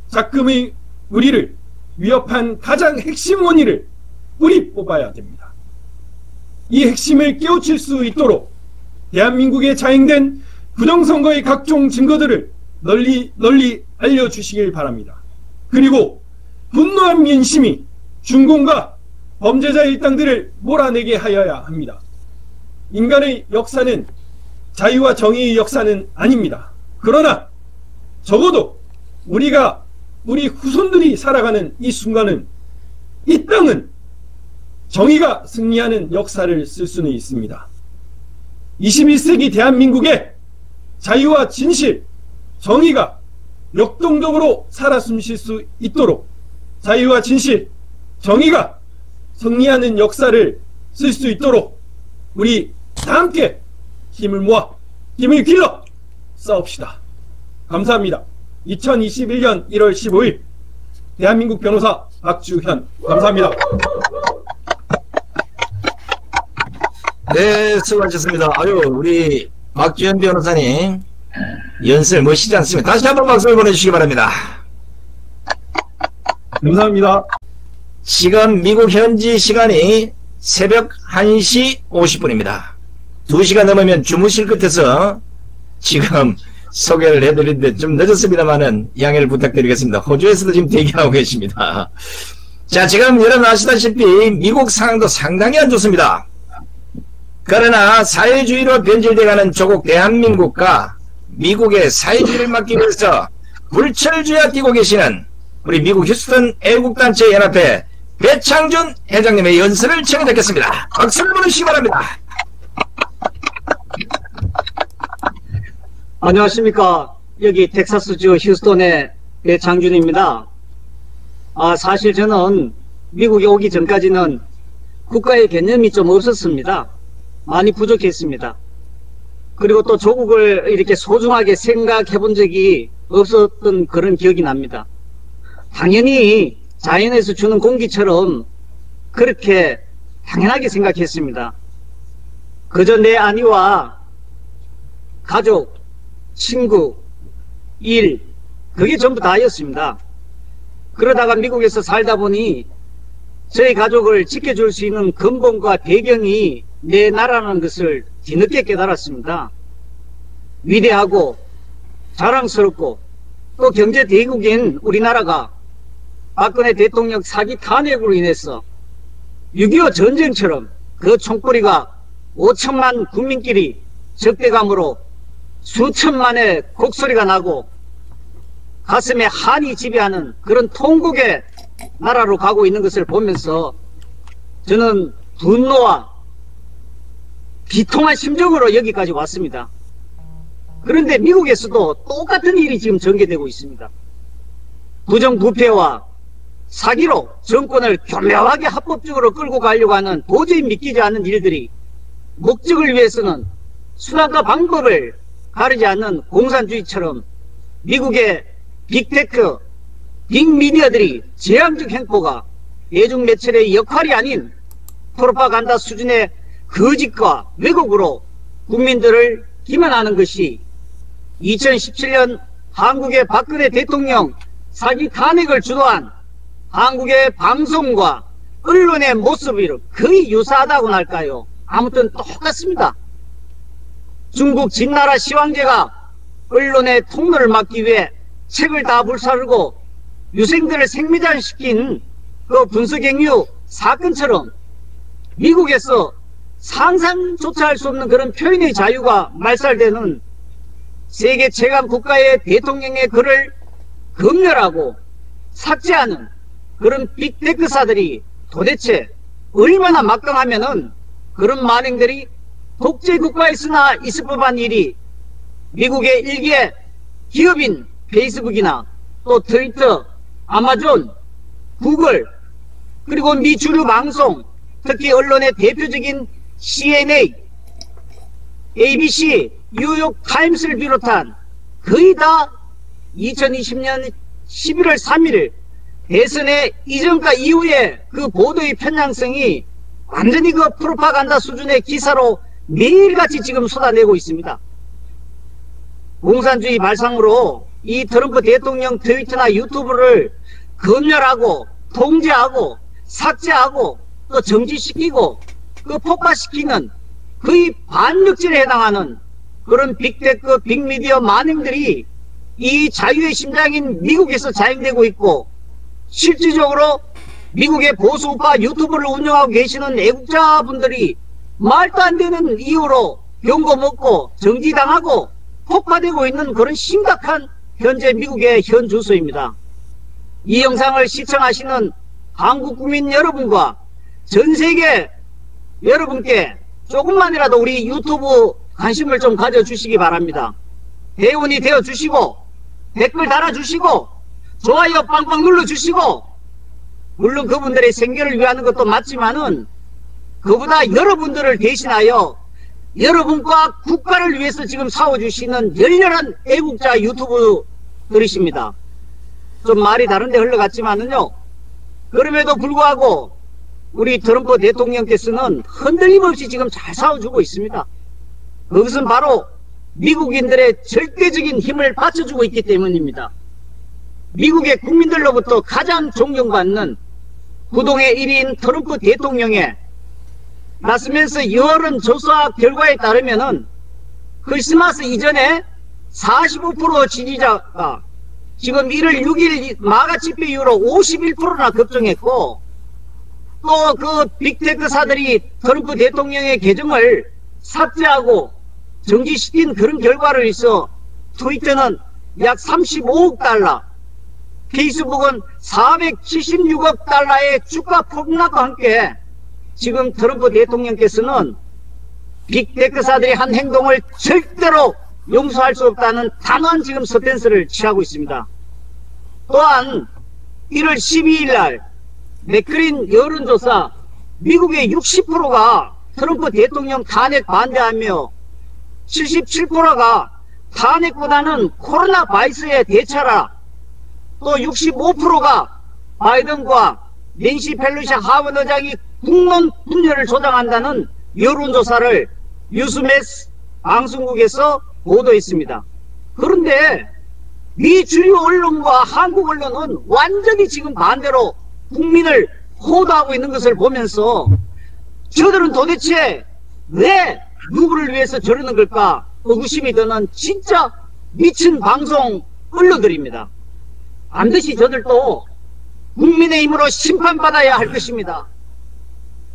작금의 우리를 위협한 가장 핵심 원인을 뿌리 뽑아야 됩니다. 이 핵심을 깨우칠 수 있도록 대한민국에 자행된 부정선거의 각종 증거들을 널리 널리 알려주시길 바랍니다. 그리고 분노한 민심이 중공과 범죄자 일당들을 몰아내게 하여야 합니다. 인간의 역사는 자유와 정의의 역사는 아닙니다. 그러나 적어도 우리가 우리 후손들이 살아가는 이 순간은 이 땅은 정의가 승리하는 역사를 쓸 수는 있습니다. 21세기 대한민국에 자유와 진실, 정의가 역동적으로 살아 숨쉴 수 있도록 자유와 진실, 정의가 승리하는 역사를 쓸 수 있도록 우리 다 함께 힘을 모아 힘을 길러 싸웁시다. 감사합니다. 2021년 1월 15일 대한민국 변호사 박주현 감사합니다. 네, 수고하셨습니다. 아유, 우리 박주현 변호사님 연설 멋지지 않습니다. 다시 한번 박수를 보내주시기 바랍니다. 감사합니다. 지금 미국 현지 시간이 새벽 1시 50분입니다. 2시가 넘으면 주무실 끝에서 지금 소개를 해드리는데 좀 늦었습니다만은 양해를 부탁드리겠습니다. 호주에서도 지금 대기하고 계십니다. 자, 지금 여러분 아시다시피 미국 상황도 상당히 안 좋습니다. 그러나 사회주의로 변질돼가는 조국 대한민국과 미국의 사회주의를 막기 위해서 불철주야 뛰고 계시는 우리 미국 휴스턴 애국단체 연합회 배창준 회장님의 연설을 청해 듣겠습니다. 박수를 보내주시기 바랍니다. 안녕하십니까. 여기 텍사스주 휴스톤의 배창준입니다. 아, 사실 저는 미국에 오기 전까지는 국가의 개념이 좀 없었습니다. 많이 부족했습니다. 그리고 또 조국을 이렇게 소중하게 생각해 본 적이 없었던 그런 기억이 납니다. 당연히 자연에서 주는 공기처럼 그렇게 당연하게 생각했습니다. 그저 내 아내와 가족, 친구, 일, 그게 전부 다였습니다. 그러다가 미국에서 살다 보니 저희 가족을 지켜줄 수 있는 근본과 배경이 내 나라라는 것을 뒤늦게 깨달았습니다. 위대하고 자랑스럽고 또 경제 대국인 우리나라가 박근혜 대통령 사기 탄핵으로 인해서 6.25 전쟁처럼 그 총꼬리가 5천만 국민끼리 적대감으로 수천만의 곡소리가 나고 가슴에 한이 지배하는 그런 통곡의 나라로 가고 있는 것을 보면서 저는 분노와 비통한 심정으로 여기까지 왔습니다. 그런데 미국에서도 똑같은 일이 지금 전개되고 있습니다. 부정부패와 사기로 정권을 교묘하게 합법적으로 끌고 가려고 하는 도저히 믿기지 않는 일들이 목적을 위해서는 수단과 방법을 가르지 않는 공산주의처럼 미국의 빅테크, 빅미디어들이 재앙적 행포가 대중매체의 역할이 아닌 프로파간다 수준의 거짓과 왜곡으로 국민들을 기만하는 것이 2017년 한국의 박근혜 대통령 사기 탄핵을 주도한 한국의 방송과 언론의 모습이 거의 유사하다고 할까요? 아무튼 똑같습니다. 중국 진나라 시황제가 언론의 통로를 막기 위해 책을 다 불사르고 유생들을 생매장시킨 그 분수경유 사건처럼 미국에서 상상조차 할 수 없는 그런 표현의 자유가 말살되는 세계 최강 국가의 대통령의 글을 검열하고 삭제하는 그런 빅테크사들이 도대체 얼마나 막강하면은 그런 만행들이 독재국가에서나 있을 법한 일이 미국의 일개 기업인 페이스북이나 또 트위터, 아마존, 구글 그리고 미 주류 방송 특히 언론의 대표적인 CNA, ABC, 뉴욕 타임스를 비롯한 거의 다 2020년 11월 3일 대선의 이전과 이후에 그 보도의 편향성이 완전히 그 프로파간다 수준의 기사로 매일같이 지금 쏟아내고 있습니다. 공산주의 발상으로 이 트럼프 대통령 트위터나 유튜브를 검열하고 통제하고 삭제하고 또 정지시키고 그 폭파시키는 거의 반력질에 해당하는 그런 빅테크 빅미디어 만행들이 이 자유의 심장인 미국에서 자행되고 있고 실질적으로 미국의 보수우파 유튜브를 운영하고 계시는 애국자분들이 말도 안 되는 이유로 경고 먹고 정지당하고 폭파되고 있는 그런 심각한 현재 미국의 현 주소입니다. 이 영상을 시청하시는 한국 국민 여러분과 전 세계 여러분께 조금만이라도 우리 유튜브 관심을 좀 가져주시기 바랍니다. 대원이 되어주시고 댓글 달아주시고 좋아요 빵빵 눌러주시고 물론 그분들의 생계를 위하는 것도 맞지만은 그보다 여러분들을 대신하여 여러분과 국가를 위해서 지금 싸워주시는 열렬한 애국자 유튜브들이십니다. 좀 말이 다른데 흘러갔지만은요. 그럼에도 불구하고 우리 트럼프 대통령께서는 흔들림 없이 지금 잘 싸워주고 있습니다. 그것은 바로 미국인들의 절대적인 힘을 받쳐주고 있기 때문입니다. 미국의 국민들로부터 가장 존경받는 부동의 1인 트럼프 대통령에 나서면서 여론 조사 결과에 따르면은 크리스마스 이전에 45% 지지자가 지금 1월 6일 마가 집회 이후로 51%나 급증했고 또 그 빅테크사들이 트럼프 대통령의 계정을 삭제하고 정지시킨 그런 결과를 있어 트위터는 약 35억 달러 페이스북은 476억 달러의 주가 폭락과 함께 지금 트럼프 대통령께서는 빅테크사들이 한 행동을 절대로 용서할 수 없다는 단호한 지금 스탠스를 취하고 있습니다. 또한 1월 12일 날 맥크린 여론조사 미국의 60%가 트럼프 대통령 탄핵 반대하며 77%가 탄핵보다는 코로나 바이러스에 대처라 또 65%가 바이든과 낸시 펠로시 하원 의장이 국론 분열을 조장한다는 여론조사를 뉴스매스 방송국에서 보도했습니다. 그런데 미 주요 언론과 한국 언론은 완전히 지금 반대로 국민을 호도하고 있는 것을 보면서 저들은 도대체 왜 누구를 위해서 저러는 걸까 의구심이 드는 진짜 미친 방송 언론들입니다. 반드시 저들도 국민의 힘으로 심판받아야 할 것입니다.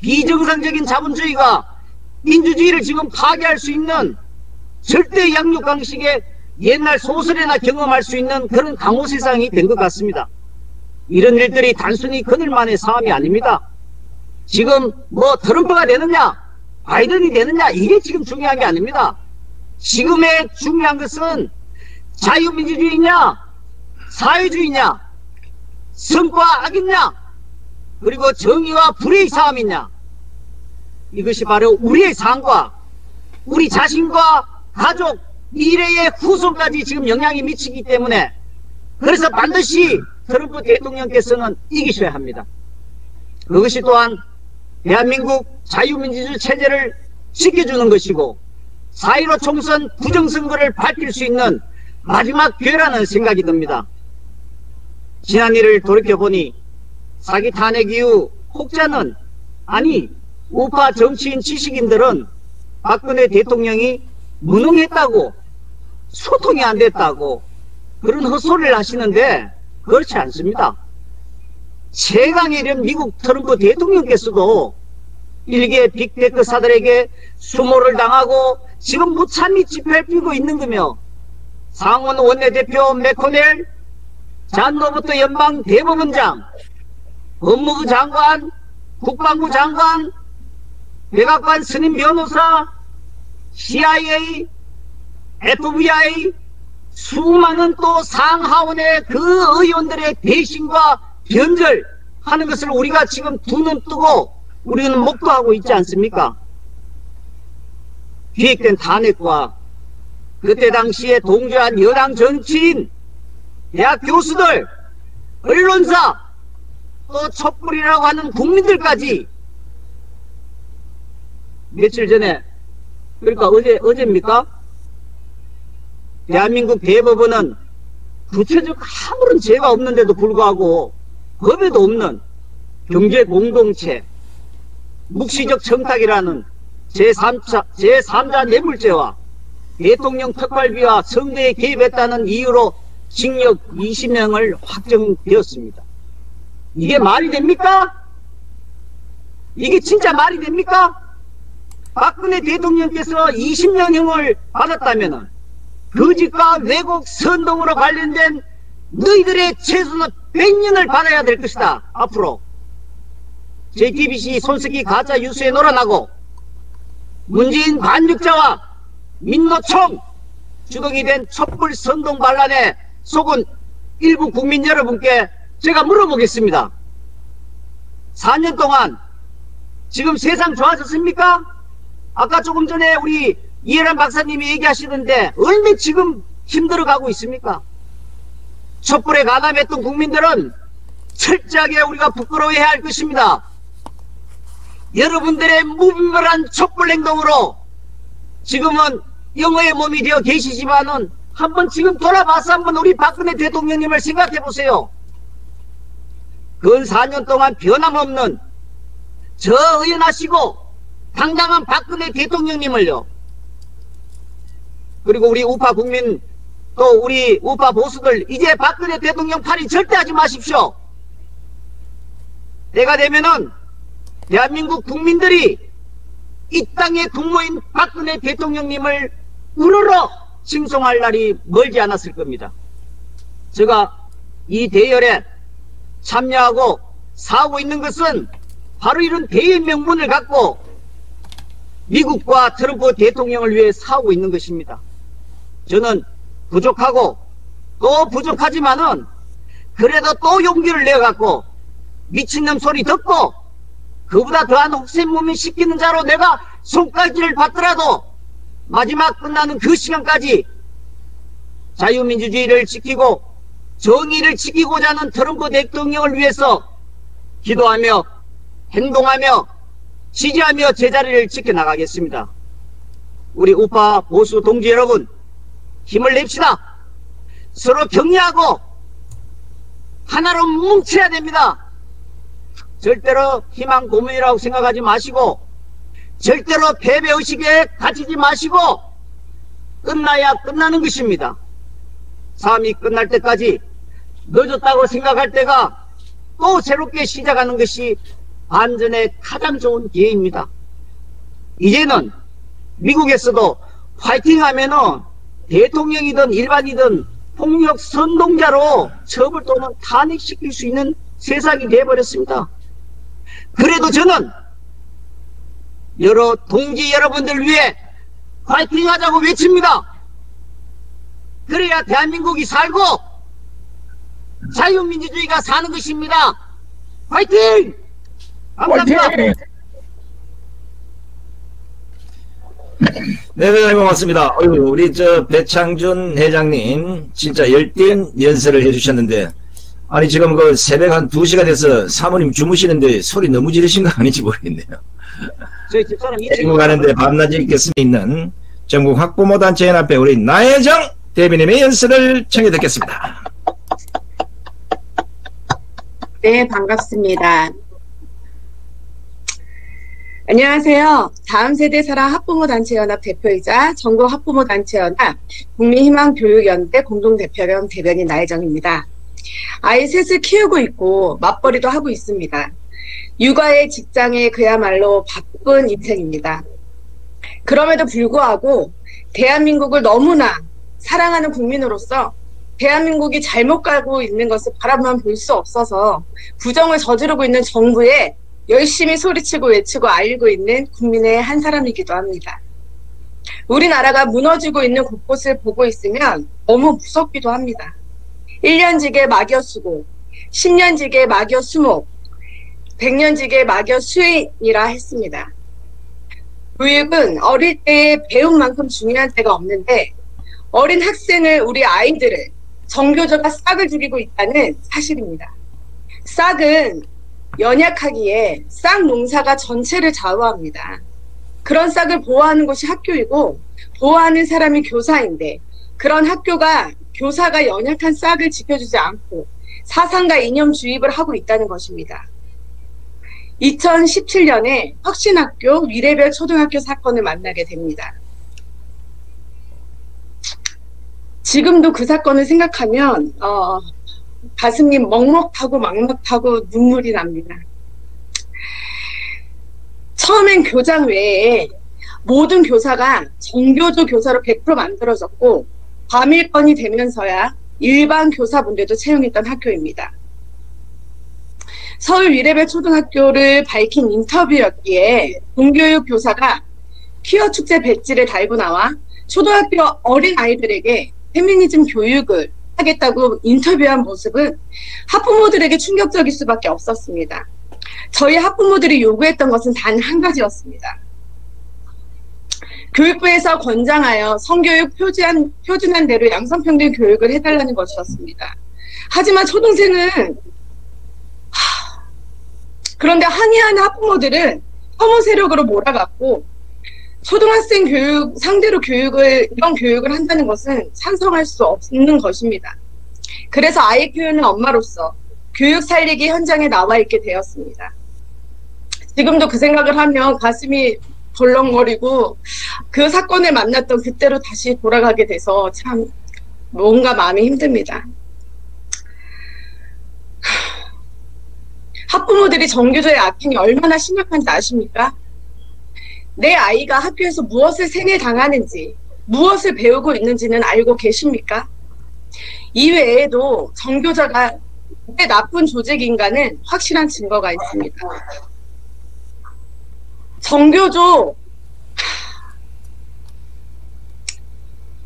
비정상적인 자본주의가 민주주의를 지금 파괴할 수 있는 절대 양육 방식의 옛날 소설에나 경험할 수 있는 그런 강호 세상이 된 것 같습니다. 이런 일들이 단순히 그들만의 사함이 아닙니다. 지금 뭐 트럼프가 되느냐, 바이든이 되느냐, 이게 지금 중요한 게 아닙니다. 지금의 중요한 것은 자유민주주의냐, 사회주의냐, 성과 악이냐, 그리고 정의와 불의의 싸움이냐. 이것이 바로 우리의 삶과 우리 자신과 가족, 미래의 후손까지 지금 영향이 미치기 때문에 그래서 반드시 트럼프 대통령께서는 이기셔야 합니다. 그것이 또한 대한민국 자유민주주의 체제를 지켜주는 것이고 4.15 총선 부정선거를 밝힐 수 있는 마지막 기회라는 생각이 듭니다. 지난 일을 돌이켜보니 사기 탄핵 이후 혹자는 아니 우파 정치인 지식인들은 박근혜 대통령이 무능했다고 소통이 안 됐다고 그런 헛소리를 하시는데 그렇지 않습니다. 최강의 미국 트럼프 대통령께서도 일개 빅테크사들에게 수모를 당하고 지금 무참히 집회를 피고 있는 거며 상원 원내대표 맥코넬, 잔 로버트 연방 대법원장, 법무부 장관, 국방부 장관, 백악관 스님 변호사, CIA, FBI, 수많은 또 상하원의 그 의원들의 배신과 변절하는 것을 우리가 지금 두 눈 뜨고 우리는 목도하고 있지 않습니까? 기획된 탄핵과 그때 당시에 동조한 여당 정치인, 대학 교수들, 언론사, 또 촛불이라고 하는 국민들까지 며칠 전에 그러니까 어제 어제입니까? 대한민국 대법원은 구체적 아무런 죄가 없는데도 불구하고 법에도 없는 경제 공동체 묵시적 청탁이라는 제3자, 제3자 뇌물죄와 대통령 특활비와 선거에 개입했다는 이유로 징역 20년을 확정되었습니다. 이게 말이 됩니까? 이게 진짜 말이 됩니까? 박근혜 대통령께서 20년형을 받았다면 거짓과 왜곡 선동으로 관련된 너희들의 최소는 100년을 받아야 될 것이다. 앞으로 JTBC 손석희 가짜 뉴스에 놀아나고 문재인 반역자와 민노총 주동이 된 촛불 선동 반란에 속은 일부 국민 여러분께 제가 물어보겠습니다. 4년 동안 지금 세상 좋아졌습니까? 아까 조금 전에 우리 이해란 박사님이 얘기하시던데 얼마 지금 힘들어가고 있습니까? 촛불에 가담했던 국민들은 철저하게 우리가 부끄러워해야 할 것입니다. 여러분들의 무분별한 촛불 행동으로 지금은 영어의 몸이 되어 계시지만은 한번 지금 돌아봐서 한번 우리 박근혜 대통령님을 생각해 보세요. 근 4년 동안 변함없는 저 의연하시고 당당한 박근혜 대통령님을요. 그리고 우리 우파 국민 또 우리 우파 보수들 이제 박근혜 대통령 팔이 절대 하지 마십시오. 때가 되면은 대한민국 국민들이 이 땅의 국모인 박근혜 대통령님을 우러러 칭송할 날이 멀지 않았을 겁니다. 제가 이 대열에 참여하고 사고 있는 것은 바로 이런 대의 명분을 갖고 미국과 트럼프 대통령을 위해 사고 있는 것입니다. 저는 부족하고 또 부족하지만은 그래도 또 용기를 내갖고 미친놈 소리 듣고 그보다 더한 혹세무민 시키는 자로 내가 손가락질을 받더라도 마지막 끝나는 그 시간까지 자유민주주의를 지키고 정의를 지키고자 하는 트럼프 대통령을 위해서 기도하며 행동하며 지지하며 제자리를 지켜나가겠습니다. 우리 우파 보수 동지 여러분 힘을 냅시다. 서로 격려하고 하나로 뭉쳐야 됩니다. 절대로 희망 고문이라고 생각하지 마시고 절대로 패배의식에 갇히지 마시고 끝나야 끝나는 것입니다. 삶이 끝날 때까지 늦었다고 생각할 때가 또 새롭게 시작하는 것이 안전에 가장 좋은 기회입니다. 이제는 미국에서도 파이팅 하면은 대통령이든 일반이든 폭력 선동자로 처벌 또는 탄핵시킬 수 있는 세상이 되어버렸습니다. 그래도 저는 여러 동지 여러분들 위해 파이팅 하자고 외칩니다. 그래야 대한민국이 살고 자유민주주의가 사는 것입니다. 파이팅! 화이팅! 네, 대단히 고맙습니다. 어휴, 우리 저 배창준 회장님 진짜 열띤 연설을 해주셨는데 아니 지금 그 새벽 한 2시가 돼서 사모님 주무시는데 소리 너무 지르신 거 아닌지 모르겠네요. 저희 집사람 대구 가는데 밤낮이 수 있는 전국 학부모 단체 연합회 우리 나혜정 대변인의 연설을 청해 듣겠습니다. 네, 반갑습니다. 안녕하세요. 다음 세대 사랑 학부모 단체 연합 대표이자 전국 학부모 단체 연합 국민희망 교육연대 공동 대표겸 대변인 나혜정입니다. 아이 셋을 키우고 있고 맞벌이도 하고 있습니다. 육아에 직장에 그야말로 바쁜 인생입니다. 그럼에도 불구하고 대한민국을 너무나 사랑하는 국민으로서 대한민국이 잘못 가고 있는 것을 바라만 볼 수 없어서 부정을 저지르고 있는 정부에 열심히 소리치고 외치고 알리고 있는 국민의 한 사람이기도 합니다. 우리나라가 무너지고 있는 곳곳을 보고 있으면 너무 무섭기도 합니다. 1년직의 막여 수고 10년직의 막여 수목 100년직의 막여 수인이라 했습니다. 교육은 어릴 때 배운 만큼 중요한 때가 없는데 어린 학생을 우리 아이들을 정교조가 싹을 죽이고 있다는 사실입니다. 싹은 연약하기에 싹 농사가 전체를 좌우합니다. 그런 싹을 보호하는 곳이 학교이고 보호하는 사람이 교사인데 그런 학교가 교사가 연약한 싹을 지켜주지 않고 사상과 이념 주입을 하고 있다는 것입니다. 2017년에 혁신학교 위례별 초등학교 사건을 만나게 됩니다. 지금도 그 사건을 생각하면 어, 가슴이 먹먹하고 막막하고 눈물이 납니다. 처음엔 교장 외에 모든 교사가 정교조 교사로 100% 만들어졌고 과밀건이 되면서야 일반 교사분들도 채용했던 학교입니다. 서울 위례별 초등학교를 밝힌 인터뷰였기에 공교육 교사가 퀴어 축제 배지를 달고 나와 초등학교 어린 아이들에게 페미니즘 교육을 하겠다고 인터뷰한 모습은 학부모들에게 충격적일 수밖에 없었습니다. 저희 학부모들이 요구했던 것은 단 한 가지였습니다. 교육부에서 권장하여 성교육 표준, 표준한 대로 양성평등 교육을 해달라는 것이었습니다. 하지만 초등생은 하, 그런데 항의하는 학부모들은 혐오 세력으로 몰아갔고 초등학생 교육 상대로 교육을 이런 교육을 한다는 것은 찬성할 수 없는 것입니다. 그래서 아이 키우는 엄마로서 교육 살리기 현장에 나와 있게 되었습니다. 지금도 그 생각을 하면 가슴이 벌렁거리고 그 사건을 만났던 그때로 다시 돌아가게 돼서 참 뭔가 마음이 힘듭니다. 학부모들이 정규조의 악행이 얼마나 심각한지 아십니까? 내 아이가 학교에서 무엇을 생애당하는지, 무엇을 배우고 있는지는 알고 계십니까? 이외에도 정교자가 왜 나쁜 조직인가는 확실한 증거가 있습니다. 정교조,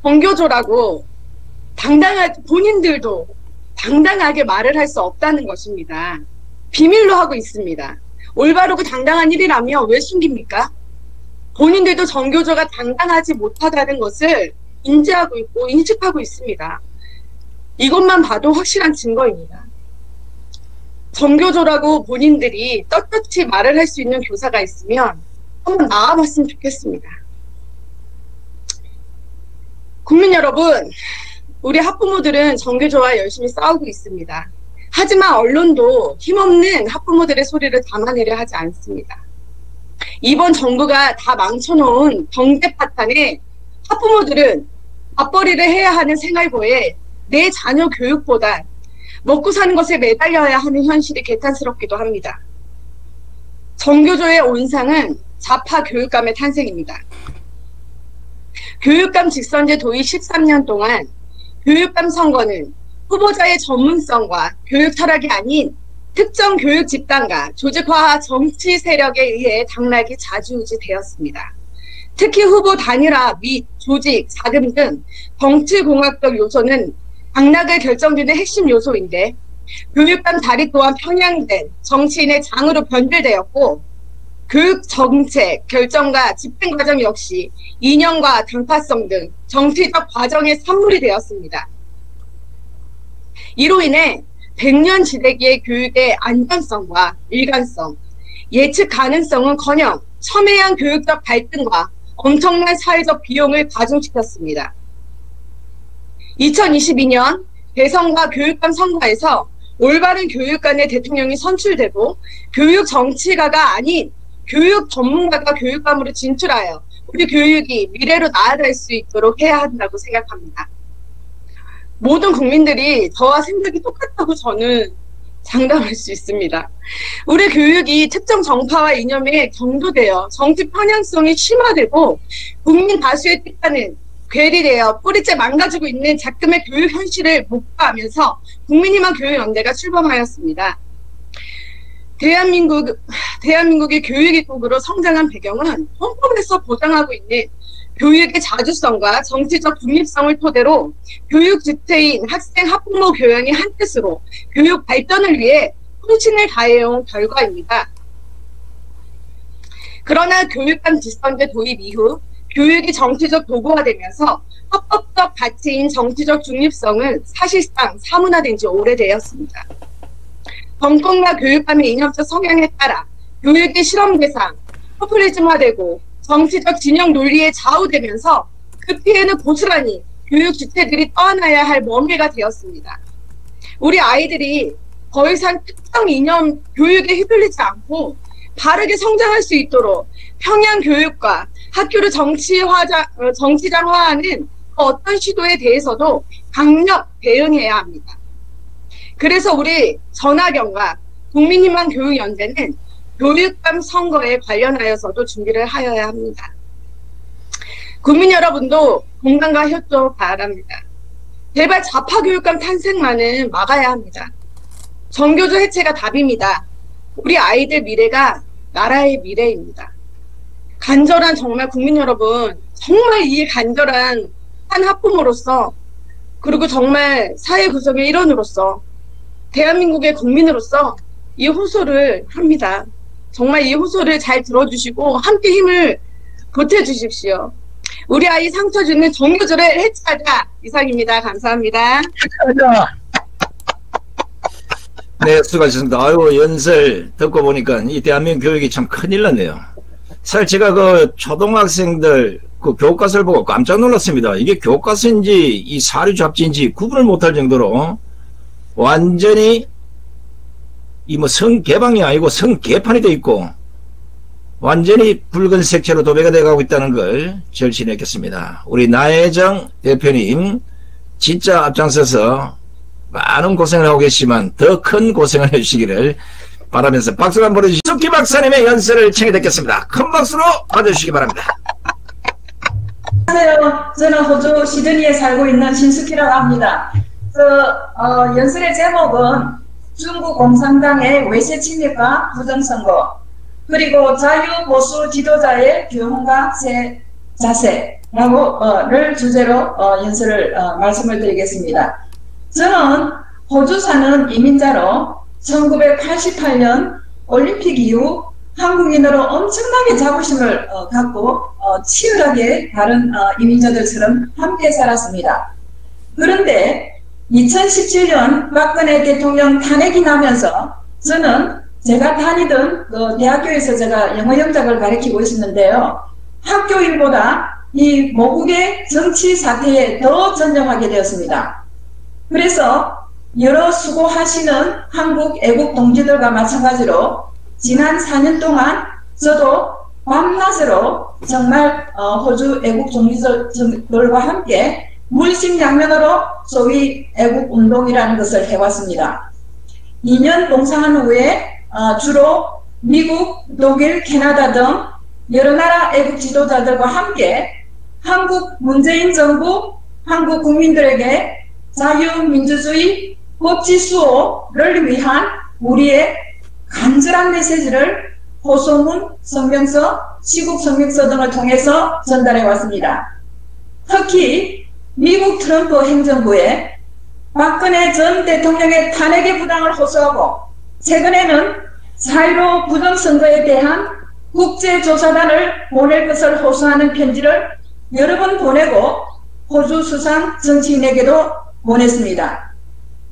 정교조라고 당당하게, 본인들도 당당하게 말을 할 수 없다는 것입니다. 비밀로 하고 있습니다. 올바르고 당당한 일이라면 왜 숨깁니까? 본인들도 정교조가 당당하지 못하다는 것을 인지하고 있고 인식하고 있습니다. 이것만 봐도 확실한 증거입니다. 정교조라고 본인들이 떳떳이 말을 할 수 있는 교사가 있으면 한번 나와봤으면 좋겠습니다. 국민 여러분, 우리 학부모들은 정교조와 열심히 싸우고 있습니다. 하지만 언론도 힘없는 학부모들의 소리를 담아내려 하지 않습니다. 이번 정부가 다 망쳐놓은 경제 파탄에 학부모들은 맞벌이를 해야 하는 생활고에 내 자녀 교육보다 먹고 사는 것에 매달려야 하는 현실이 개탄스럽기도 합니다. 정교조의 온상은 좌파 교육감의 탄생입니다. 교육감 직선제 도입 13년 동안 교육감 선거는 후보자의 전문성과 교육 철학이 아닌 특정 교육 집단과 조직화 정치 세력에 의해 당락이 좌지우지 되었습니다. 특히 후보 단일화 및 조직, 자금 등 정치공학적 요소는 당락을 결정짓는 핵심 요소인데 교육감 다리 또한 평양된 정치인의 장으로 변질되었고 교육 정책 결정과 집행 과정 역시 이념과 당파성 등 정치적 과정의 산물이 되었습니다. 이로 인해 100년 지대기의 교육의 안전성과 일관성, 예측 가능성은커녕 첨예한 교육적 발등과 엄청난 사회적 비용을 가중시켰습니다. 2022년 대선과 교육감 선거에서 올바른 교육관의 대통령이 선출되고 교육 정치가가 아닌 교육 전문가가 교육감으로 진출하여 우리 교육이 미래로 나아갈 수 있도록 해야 한다고 생각합니다. 모든 국민들이 저와 생각이 똑같다고 저는 장담할 수 있습니다. 우리 교육이 특정 정파와 이념에 경도되어 정치 편향성이 심화되고 국민 다수의 뜻과는 괴리되어 뿌리째 망가지고 있는 작금의 교육 현실을 목도하면서 국민희망 교육연대가 출범하였습니다. 대한민국, 대한민국의 교육의국으로 성장한 배경은 헌법에서 보장하고 있는 교육의 자주성과 정치적 중립성을 토대로 교육 주체인 학생 학부모 교양이 한 뜻으로 교육 발전을 위해 헌신을 다해온 결과입니다. 그러나 교육감 뒷선제 도입 이후 교육이 정치적 도구화되면서 헌법적 가치인 정치적 중립성은 사실상 사문화된 지 오래되었습니다. 정권과 교육감의 이념적 성향에 따라 교육의 실험 대상, 포퓰리즘화되고 정치적 진영 논리에 좌우되면서 그 피해는 고스란히 교육 주체들이 떠안아야 할 멍해가 되었습니다. 우리 아이들이 더 이상 특정 이념 교육에 휘둘리지 않고 바르게 성장할 수 있도록 평양 교육과 학교를 정치화자, 어, 정치장화하는 어떤 시도에 대해서도 강력 대응해야 합니다. 그래서 우리 전하경과 국민희망 교육연대는 교육감 선거에 관련하여서도 준비를 하여야 합니다. 국민 여러분도 공감과 협조 바랍니다. 제발 좌파 교육감 탄생만은 막아야 합니다. 정교조 해체가 답입니다. 우리 아이들 미래가 나라의 미래입니다. 간절한 정말 국민 여러분, 정말 이 간절한 한 학부모로서 그리고 정말 사회 구성의 일원으로서 대한민국의 국민으로서 이 호소를 합니다. 정말 이 호소를 잘 들어주시고 함께 힘을 보태주십시오. 우리 아이 상처 주는 정교조를 해체하자 이상입니다. 감사합니다. 네, 수고하셨습니다. 아유, 연설 듣고 보니까 이 대한민국 교육이 참 큰일 났네요. 사실 제가 그 초등학생들 그 교과서를 보고 깜짝 놀랐습니다. 이게 교과서인지 이 사료 잡지인지 구분을 못할 정도로 완전히 이 뭐 성개방이 아니고 성개판이 돼 있고 완전히 붉은 색채로 도배가 돼가고 있다는 걸 절신했겠습니다. 우리 나혜정 대표님 진짜 앞장서서 많은 고생을 하고 계시지만 더 큰 고생을 해주시기를 바라면서 박수를 한번 보내주시죠. 숙기 박사님의 연설을 청해 듣겠습니다. 큰 박수로 맞아주시기 바랍니다. 안녕하세요. 저는 호주 시드니에 살고 있는 신숙희라고 합니다. 그 어, 연설의 제목은 중국 공산당의 외세 침입과 부정선거 그리고 자유보수 지도자의 교훈과 새 자세라고를 주제로 어, 연설을 어, 말씀을 드리겠습니다. 저는 호주 사는 이민자로 1988년 올림픽 이후 한국인으로 엄청나게 자부심을 어, 갖고 어, 치열하게 다른 어, 이민자들처럼 함께 살았습니다. 그런데 2017년 박근혜 대통령 탄핵이 나면서 저는 제가 다니던 그 대학교에서 제가 영어 영작을 가르치고 있었는데요. 학교 일보다 이 모국의 정치 사태에 더 전념하게 되었습니다. 그래서 여러 수고하시는 한국 애국 동지들과 마찬가지로 지난 4년 동안 저도 밤낮으로 정말 어, 호주 애국 동지들과 함께 물심 양면으로 소위 애국 운동이라는 것을 해왔습니다. 2년 봉사한 후에 어, 주로 미국, 독일, 캐나다 등 여러 나라 애국 지도자들과 함께 한국 문재인 정부, 한국 국민들에게 자유민주주의 법치 수호를 위한 우리의 간절한 메시지를 호소문, 성명서, 시국 성명서 등을 통해서 전달해 왔습니다. 특히 미국 트럼프 행정부에 박근혜 전 대통령의 탄핵의 부당을 호소하고 최근에는 사이로 부정선거에 대한 국제조사단을 보낼 것을 호소하는 편지를 여러 번 보내고 호주 수상 정치인에게도 보냈습니다.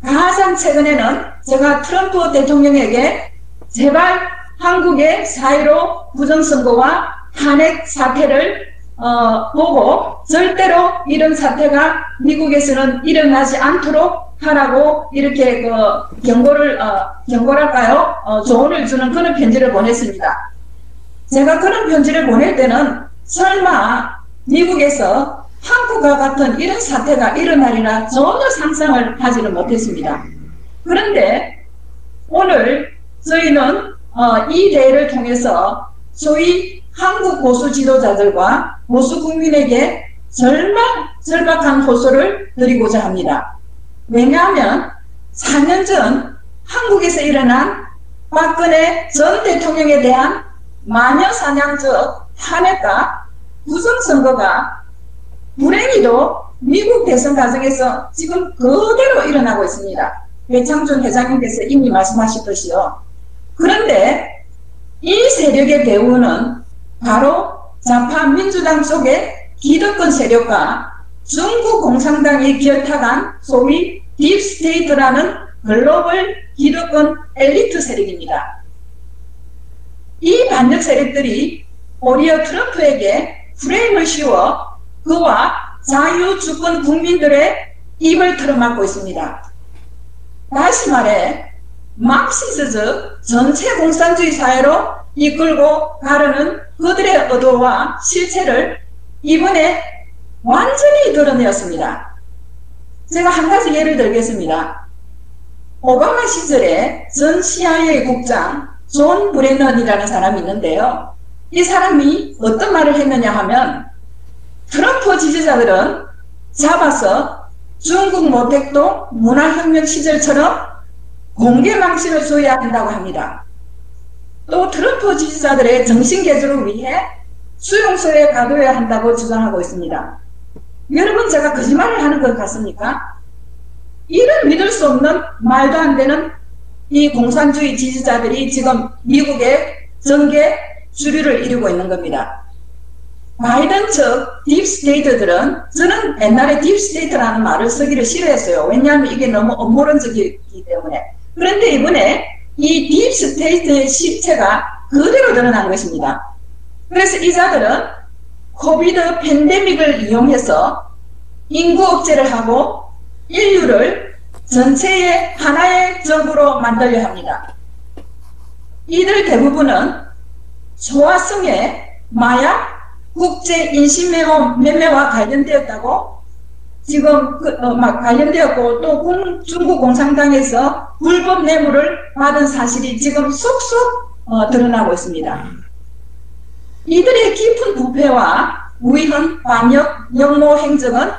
가장 최근에는 제가 트럼프 대통령에게 제발 한국의 사이로 부정선거와 탄핵 사태를 어, 보고 절대로 이런 사태가 미국에서는 일어나지 않도록 하라고 이렇게 그 경고를 어, 경고랄까요? 어, 조언을 주는 그런 편지를 보냈습니다. 제가 그런 편지를 보낼 때는 설마 미국에서 한국과 같은 이런 사태가 일어나리라 전혀 상상을 하지는 못했습니다. 그런데 오늘 저희는 어, 이 대회를 통해서 소위 한국 보수 지도자들과 보수 국민에게 절박, 절박한 호소를 드리고자 합니다. 왜냐하면 4년 전 한국에서 일어난 박근혜 전 대통령에 대한 마녀 사냥적 탄핵과 부정선거가 불행히도 미국 대선 과정에서 지금 그대로 일어나고 있습니다. 배창준 회장님께서 이미 말씀하셨듯이요. 그런데 이 세력의 배후는 바로 좌파 민주당 쪽의 기득권 세력과 중국 공산당이 결탁한 소위 deep state라는 글로벌 기득권 엘리트 세력입니다. 이 반역 세력들이 오히려 트럼프에게 프레임을 씌워 그와 자유주권 국민들의 입을 틀어막고 있습니다. 다시 말해 막시스적 전체 공산주의 사회로 이끌고 가려는 그들의 의도와 실체를 이번에 완전히 드러내었습니다. 제가 한 가지 예를 들겠습니다. 오바마 시절에 전 CIA 국장 존 브레넌이라는 사람이 있는데요. 이 사람이 어떤 말을 했느냐 하면 트럼프 지지자들은 잡아서 중국 모택동 문화혁명 시절처럼 공개 망신을 줘야 한다고 합니다. 또 트럼프 지지자들의 정신 개조를 위해 수용소에 가둬야 한다고 주장하고 있습니다. 여러분 제가 거짓말을 하는 것 같습니까? 이런 믿을 수 없는 말도 안 되는 이 공산주의 지지자들이 지금 미국의 정계 주류를 이루고 있는 겁니다. 바이든 측 deep state들은 저는 옛날에 deep state라는 말을 쓰기를 싫어했어요. 왜냐하면 이게 너무 음모론적이기 때문에. 그런데 이번에 이 deep state의 실체가 그대로 드러난 것입니다. 그래서 이 자들은 COVID 팬데믹을 이용해서 인구 억제를 하고 인류를 전체의 하나의 적으로 만들려 합니다. 이들 대부분은 소아성애 마약, 국제 인신 매매와 관련되었다고 지금 그, 어, 막 관련되었고 또 공, 중국 공산당에서 불법 뇌물을 받은 사실이 지금 속속 어, 드러나고 있습니다. 이들의 깊은 부패와 위헌, 반역, 영모 행적은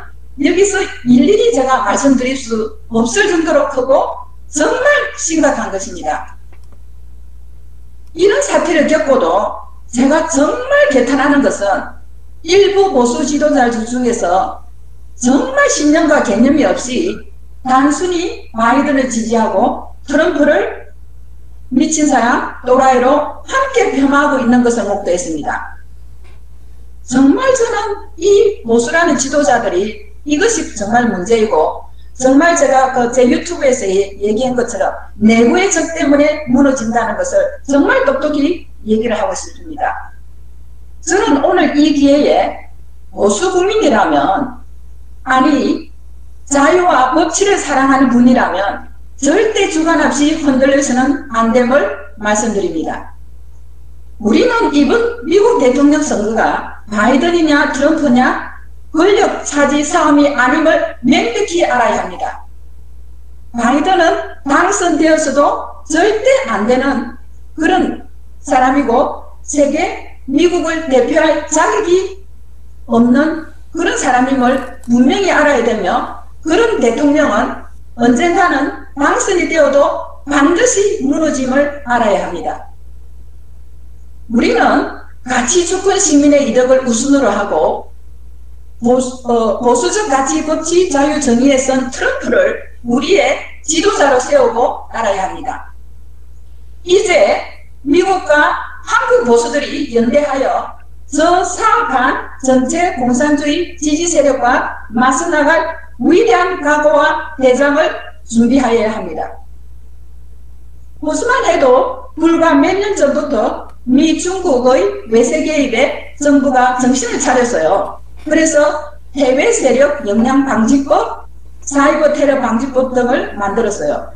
여기서 일일이 제가 말씀드릴 수 없을 정도로 크고 정말 심각한 것입니다. 이런 사태를 겪고도 제가 정말 개탄하는 것은 일부 보수 지도자들 중에서 정말 신념과 개념이 없이 단순히 바이든을 지지하고 트럼프를 미친 사람, 또라이로 함께 폄하하고 있는 것을 목도했습니다. 정말 저는 이 보수라는 지도자들이 이것이 정말 문제이고 정말 제가 그 제 유튜브에서 얘기한 것처럼 내부의 적 때문에 무너진다는 것을 정말 똑똑히 얘기를 하고 싶습니다. 저는 오늘 이 기회에 보수 국민이라면 아니 자유와 법치를 사랑하는 분이라면 절대 주관 없이 흔들려서는 안 됨을 말씀드립니다. 우리는 이번 미국 대통령 선거가 바이든이냐 트럼프냐 권력 차지 싸움이 아님을 명백히 알아야 합니다. 바이든은 당선되어서도 절대 안 되는 그런 사람이고 세계 미국을 대표할 자격이 없는 그런 사람임을 분명히 알아야 되며 그런 대통령은 언젠가는 당선이 되어도 반드시 무너짐을 알아야 합니다. 우리는 가치 주권 시민의 이득을 우선으로 하고 보수, 어, 보수적 가치 법치 자유 정의에 선 트럼프를 우리의 지도자로 세우고 따라야 합니다. 이제 미국과 한국 보수들이 연대하여 저 사악한 전체 공산주의 지지 세력과 맞서 나갈 위대한 각오와 대장을 준비하여야 합니다. 보수만 해도 불과 몇 년 전부터 미 중국의 외세 개입에 정부가 정신을 차렸어요. 그래서 해외 세력 영향 방지법, 사이버 테러 방지법 등을 만들었어요.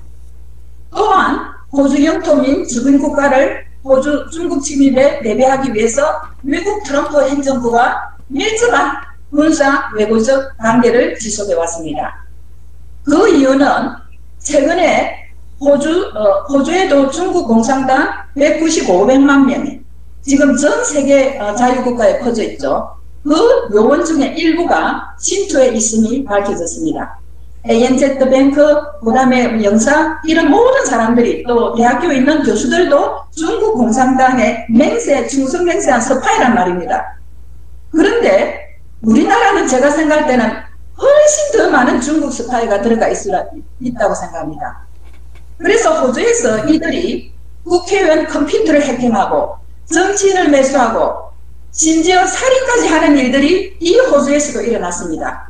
또한 호주 영토민 주민 국가를 호주 중국 침입에 대비하기 위해서 미국 트럼프 행정부가 밀접한 군사 외교적 관계를 지속해 왔습니다. 그 이유는 최근에 호주, 어, 호주에도 중국 공산당 195백만 명이 지금 전 세계 어, 자유국가에 퍼져 있죠. 그 요원 중에 일부가 신투에 있음이 밝혀졌습니다. ANZ뱅크, 그 다음에 영사, 이런 모든 사람들이 또 대학교에 있는 교수들도 중국 공산당의 맹세, 충성맹세한 서파이란 말입니다. 그런데 우리나라는 제가 생각할 때는 훨씬 더 많은 중국 스파이가 들어가 있으라, 있다고 생각합니다. 그래서 호주에서 이들이 국회의원 컴퓨터를 해킹하고 정치인을 매수하고 심지어 살인까지 하는 일들이 이 호주에서도 일어났습니다.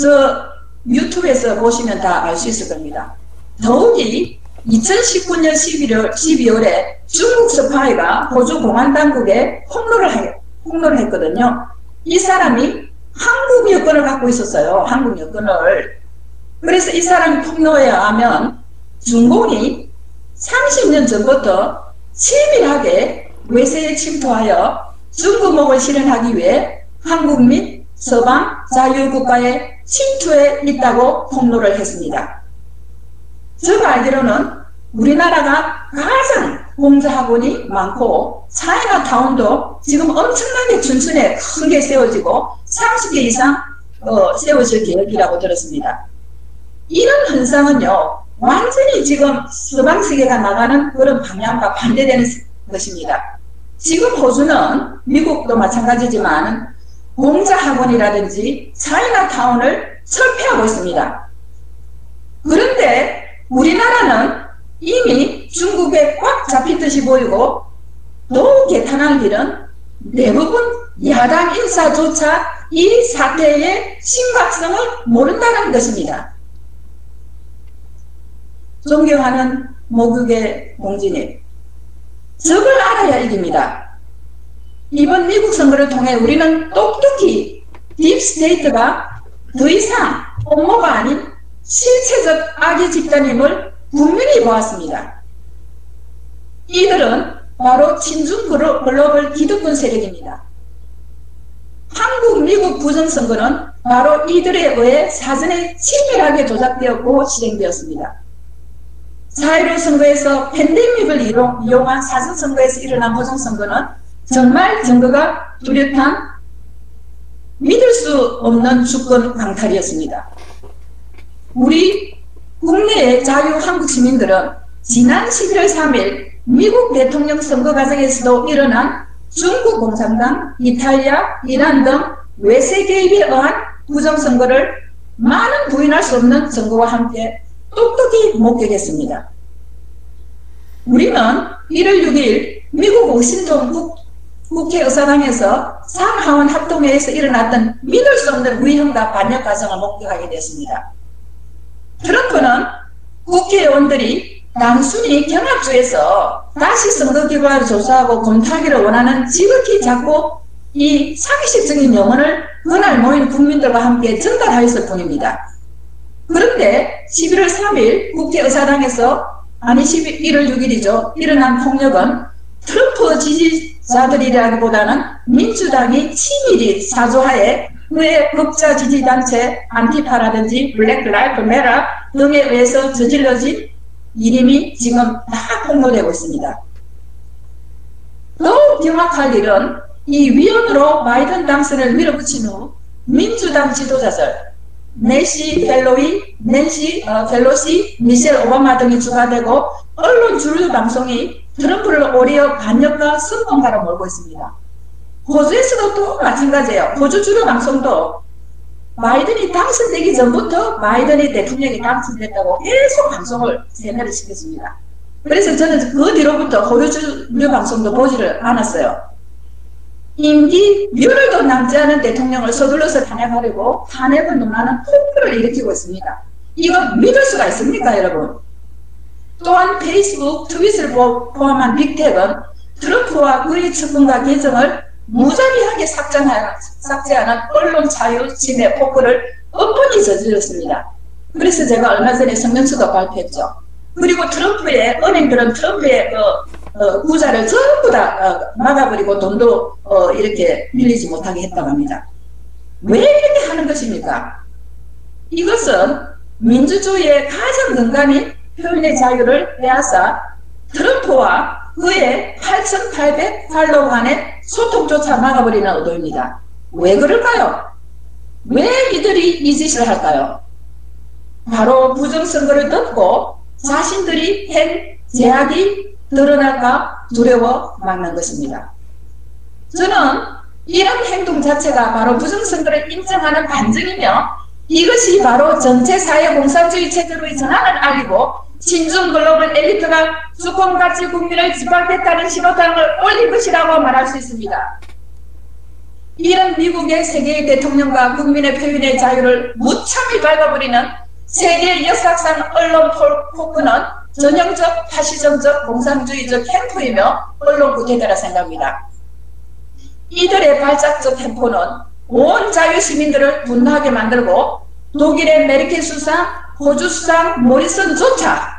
저 유튜브에서 보시면 다 알 수 있을 겁니다. 더욱이 2019년 11월, 12월에 중국 스파이가 호주 공안 당국에 폭로를, 해, 폭로를 했거든요. 이 사람이 한국 여권을 갖고 있었어요. 한국 여권을. 그래서 이 사람이 폭로에 의하면 중공이 30년 전부터 치밀하게 외세에 침투하여 중국목을 실현하기 위해 한국 및 서방 자유국가에 침투해 있다고 폭로를 했습니다. 제가 알기로는 우리나라가 가장 공자학원이 많고 차이나타운도 지금 엄청나게 춘천에 큰게 세워지고 30개 이상 어, 세워질 계획이라고 들었습니다. 이런 현상은요 완전히 지금 서방 세계가 나가는 그런 방향과 반대되는 것입니다. 지금 호주는 미국도 마찬가지지만 공자 학원이라든지 차이나타운을 철폐하고 있습니다. 그런데 우리나라는 이미 중국에 꽉 잡힌 듯이 보이고 더욱 개탄할 일은 대부분 야당 인사조차 이 사태의 심각성을 모른다는 것입니다. 존경하는 모국의 동지님, 적을 알아야 이깁니다. 이번 미국 선거를 통해 우리는 똑똑히 deep state가 더 이상 음모가 아닌 실체적 악의 집단임을 분명히 보았습니다. 이들은 바로 친중 글로- 글로벌 기득권 세력입니다. 한국, 미국 부정선거는 바로 이들에 의해 사전에 치밀하게 조작되었고 실행되었습니다. 4.15 선거에서 팬데믹을 이용- 이용한 사전선거에서 일어난 부정선거는 정말 증거가 뚜렷한 믿을 수 없는 주권 강탈이었습니다. 우리 국내의 자유 한국 시민들은 지난 11월 3일 미국 대통령 선거 과정에서도 일어난 중국 공산당, 이탈리아, 이란 등 외세 개입에 의한 부정선거를 많은 부인할 수 없는 증거와 함께 똑똑히 목격했습니다. 우리는 1월 6일 미국 워싱턴 국, 국회 의사당에서 상하원 합동회에서 일어났던 믿을 수 없는 위험과 반역 과정을 목격하게 됐습니다. 트럼프는 국회의원들이 단순히 경합주에서 다시 선거 결과를 조사하고 검토하기를 원하는 지극히 작고 이 상식적인 염원을 그날 모인 국민들과 함께 전달하였을 뿐입니다. 그런데 11월 3일 국회의사당에서 아니 11월 6일이죠. 일어난 폭력은 트럼프 지지자들이라기보다는 민주당이 치밀히 사주하에 그의 극좌 지지단체 Antifa라든지 Black Lives Matter 등에 의해서 저질러진 일임이 지금 다 폭로되고 있습니다. 더욱 경악할 일은 이 위원으로 바이든 당선을 밀어붙인 후 민주당 지도자들 낸시 펠로이, 낸시 어, 펠로시, 미셸 오바마 등이 추가되고 언론 주류 방송이 트럼프를 오히려 반역과 선동가로 몰고 있습니다. 호주에서도 또 마찬가지예요. 호주 주류 방송도 바이든이 당선되기 전부터 바이든이 대통령이 당선됐다고 계속 방송을 세뇌를 시켰습니다. 그래서 저는 그 뒤로부터 호주 주류 방송도 보지를 않았어요. 임기 열흘도 남지 않은 대통령을 서둘러서 탄핵하려고 탄핵을 논하는 폭로를 일으키고 있습니다. 이거 믿을 수가 있습니까, 여러분? 또한 페이스북, 트윗을 포- 포함한 빅텍은 트럼프와 그의 측근과 계정을 무자비하게 삭제하는, 삭제하는 언론 자유 침해 폭로를 뻔뻔히 저질렀습니다. 그래서 제가 얼마 전에 성명서도 발표했죠. 그리고 트럼프의 은행들은 트럼프의 그 어, 구자를 전부 다 어, 막아버리고 돈도 어, 이렇게 빌리지 못하게 했다고 합니다. 왜 이렇게 하는 것입니까? 이것은 민주주의의 가장 근간인 표현의 자유를 빼앗아 트럼프와 그의 8,800 팔로우 간의 소통조차 막아버리는 의도입니다. 왜 그럴까요? 왜 이들이 이 짓을 할까요? 바로 부정선거를 덮고 자신들이 한 제약이 드러날까 두려워 막는 것입니다. 저는 이런 행동 자체가 바로 부정선거를 인정하는 반증이며 이것이 바로 전체 사회 공산주의 체제로의 전환을 알리고 친중 글로벌 엘리트가 주권가치 국민을 집합했다는 신호탄을 올린 것이라고 말할 수 있습니다. 이런 미국의 세계의 대통령과 국민의 표현의 자유를 무참히 밟아버리는 세계 역사상 언론 포- 폭군은 전형적 파시즘적 공산주의적 캠프이며 언론 구태다라 생각합니다. 이들의 발작적 캠프는 온 자유 시민들을 분노하게 만들고 독일의 메르켈 수상, 호주 수상 모리슨조차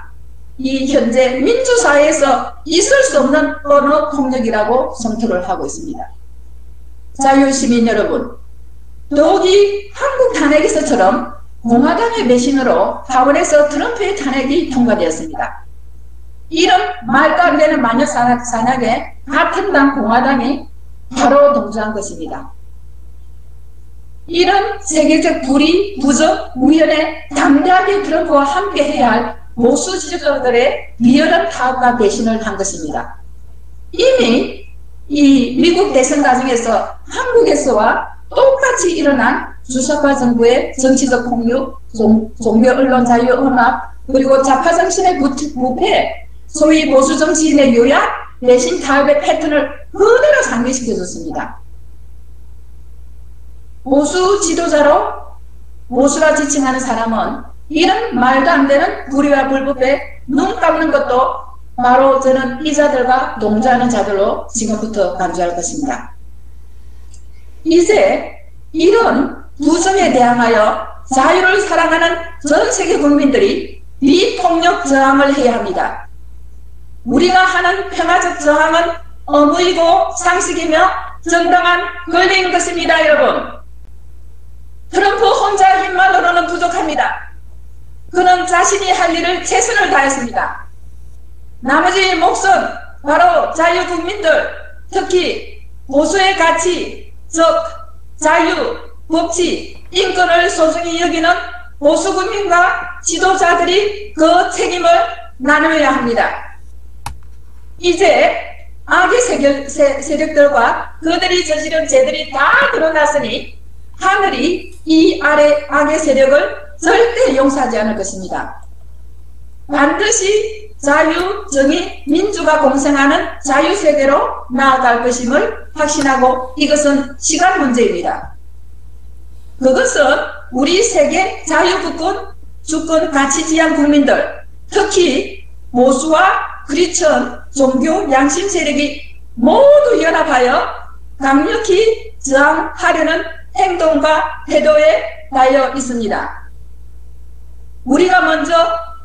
이 현재 민주사회에서 있을 수 없는 언어 폭력이라고 성토를 하고 있습니다. 자유 시민 여러분, 더욱이 한국 탄핵에서처럼 공화당의 배신으로 하원에서 트럼프의 탄핵이 통과되었습니다. 이런 말도 안 되는 마녀 사냥에 같은 당 공화당이 바로 동조한 것입니다. 이런 세계적 불의, 부정, 우연에 담대하게 트럼프와 함께 해야 할 보수 지지자들의 리얼한 타협과 배신을 한 것입니다. 이미 이 미국 대선 과정에서 한국에서와 똑같이 일어난 주사파 정부의 정치적 폭력, 종, 종교 언론 자유 음악, 그리고 좌파 정신의 부- 부패, 소위 보수 정치인의 요약, 내신 타협의 패턴을 그대로 상기시켜줬습니다. 보수 지도자로 보수라 지칭하는 사람은 이런 말도 안 되는 불의와 불법에 눈 감는 것도 바로 저는 이자들과 동조하는 자들로 지금부터 간주할 것입니다. 이제 이런 부정에 대항하여 자유를 사랑하는 전 세계 국민들이 비폭력 저항을 해야 합니다. 우리가 하는 평화적 저항은 어무이고 상식이며 정당한 권리인 것입니다, 여러분. 트럼프 혼자 힘만으로는 부족 합니다. 그는 자신이 할 일을 최선을 다했습니다. 나머지 몫은 바로 자유국민들, 특히 보수의 가치, 즉 자유, 법치, 인권을 소중히 여기는 보수국민과 지도자들이 그 책임을 나누어야 합니다. 이제 악의 세력, 세, 세력들과 그들이 저지른 죄들이 다 드러났으니 하늘이 이 아래 악의 세력을 절대 용서하지 않을 것입니다. 반드시 자유, 정의, 민주가 공생하는 자유세계로 나아갈 것임을 확신하고 이것은 시간 문제입니다. 그것은 우리 세계 자유국군 주권 가치지향 국민들, 특히 모수와 크리천 종교 양심 세력이 모두 연합하여 강력히 저항하려는 행동과 태도에 달려 있습니다. 우리가 먼저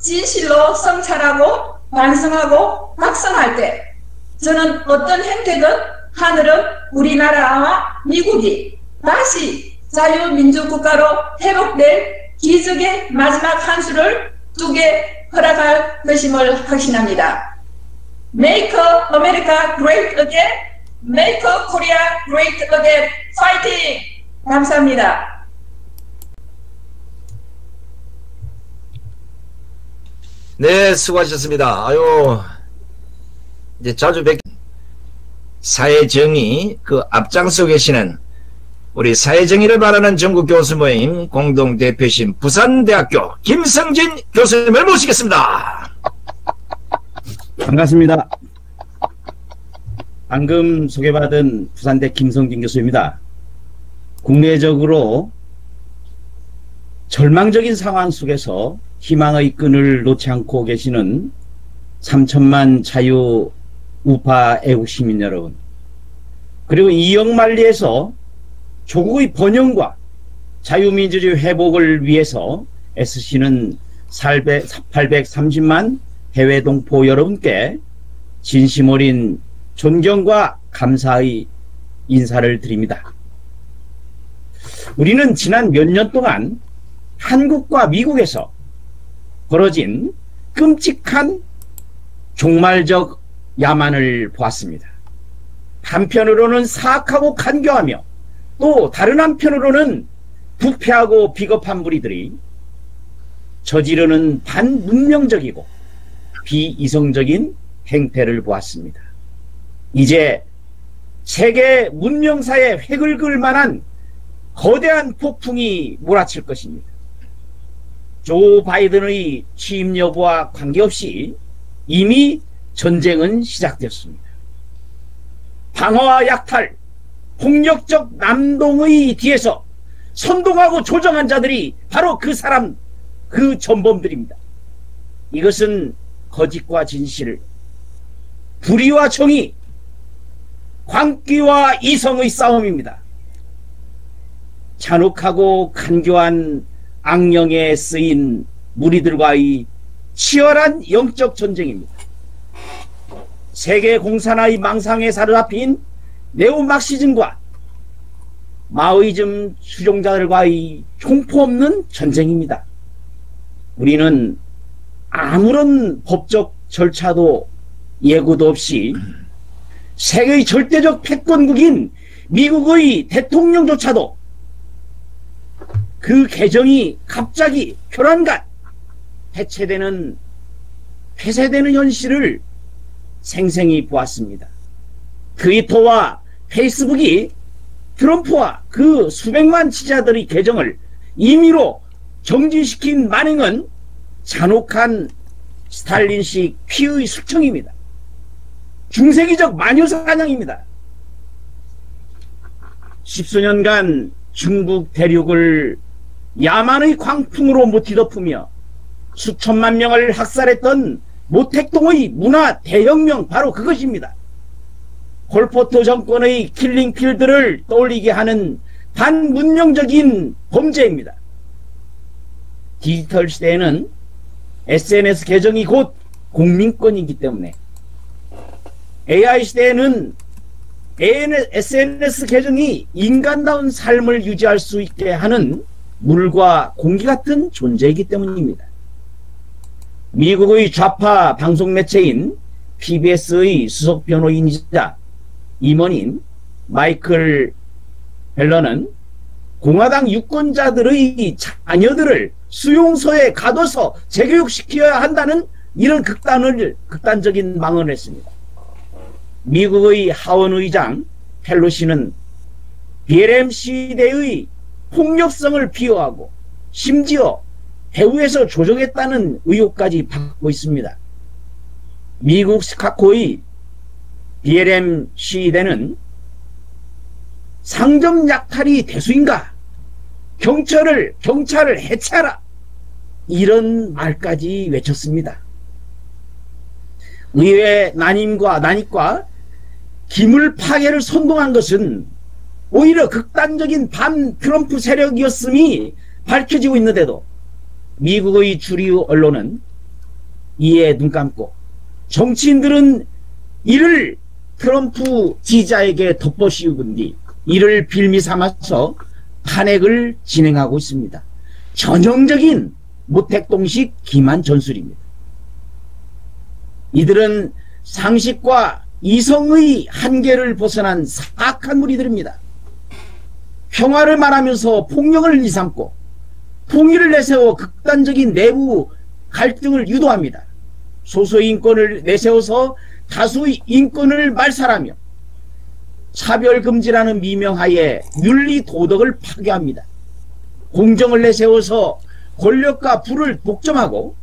진실로 성찰하고 반성하고 각성할 때 저는 어떤 행태든 하늘은 우리나라와 미국이 다시 자유민주국가로 회복될 기적의 마지막 한 수를 두게 허락할 것임을 확신합니다. Make America Great Again, Make Korea Great Again, 파이팅! 감사합니다. 네, 수고하셨습니다. 아유, 이제 자주 뵙, 사회정의, 그 앞장서 계시는 우리 사회정의를 바라는 전국 교수 모임 공동 대표신 부산대학교 김성진 교수님을 모시겠습니다. 반갑습니다. 방금 소개받은 부산대 김성진 교수입니다. 국내적으로 절망적인 상황 속에서 희망의 끈을 놓지 않고 계시는 3천만 자유 우파 애국 시민 여러분 그리고 이영만리에서 조국의 번영과 자유민주주의 회복을 위해서 애쓰시는 830만 해외 동포 여러분께 진심 어린 존경과 감사의 인사를 드립니다. 우리는 지난 몇 년 동안 한국과 미국에서 벌어진 끔찍한 종말적 야만을 보았습니다. 한편으로는 사악하고 간교하며 또 다른 한편으로는 부패하고 비겁한 무리들이 저지르는 반문명적이고 비이성적인 행태를 보았습니다. 이제 세계 문명사에 획을 그을 만한 거대한 폭풍이 몰아칠 것입니다. 조 바이든의 취임 여부와 관계없이 이미 전쟁은 시작되었습니다. 방어와 약탈, 폭력적 남동의 뒤에서 선동하고 조정한 자들이 바로 그 사람, 그 전범들입니다. 이것은 거짓과 진실, 불의와 정의, 광기와 이성의 싸움입니다. 잔혹하고 간교한 악령에 쓰인 무리들과의 치열한 영적 전쟁입니다. 세계 공산화의 망상에 사로잡힌 네오막시즘과 마오이즘 수종자들과의 흉포 없는 전쟁입니다. 우리는 아무런 법적 절차도 예고도 없이 세계의 절대적 패권국인 미국의 대통령조차도 그 개정이 갑자기 교란간 해체되는 폐쇄되는 현실을 생생히 보았습니다. 트위터와 페이스북이 트럼프와 그 수백만 지지자들의 계정을 임의로 정지시킨 만행은 잔혹한 스탈린식 피의 숙청입니다. 중세기적 마녀사냥입니다. 십수년간 중국 대륙을 야만의 광풍으로 못 뒤덮으며 수천만 명을 학살했던 모택동의 문화 대혁명 바로 그것입니다. 폴포트 정권의 킬링필드를 떠올리게 하는 반문명적인 범죄입니다. 디지털 시대에는 SNS 계정이 곧 국민권이기 때문에 AI 시대에는 SNS 계정이 인간다운 삶을 유지할 수 있게 하는 물과 공기 같은 존재이기 때문입니다. 미국의 좌파 방송 매체인 PBS의 수석 변호인이자 임원인 마이클 벨러는 공화당 유권자들의 자녀들을 수용소에 가둬서 재교육시켜야 한다는 이런 극단을 극단적인 망언을 했습니다. 미국의 하원 의장 펠로시는 BLM 시대의 폭력성을 비호하고 심지어 배후에서 조종했다는 의혹까지 받고 있습니다. 미국 스카코의 BLM 시대는 상점 약탈이 대수인가? 경찰을 경찰을 해체하라. 이런 말까지 외쳤습니다. 의회 난임과 난입과 기물 파괴를 선동한 것은 오히려 극단적인 반 트럼프 세력이었음이 밝혀지고 있는데도 미국의 주류 언론은 이에 눈 감고 정치인들은 이를 트럼프 지지자에게 덮어씌우건 뒤 이를 빌미 삼아서 탄핵을 진행하고 있습니다. 전형적인 모택동식 기만 전술입니다. 이들은 상식과 이성의 한계를 벗어난 사악한 무리들입니다. 평화를 말하면서 폭력을 이삼고 통일을 내세워 극단적인 내부 갈등을 유도합니다. 소수의 인권을 내세워서 다수의 인권을 말살하며 차별금지라는 미명하에 윤리 도덕을 파괴합니다. 공정을 내세워서 권력과 부를 독점하고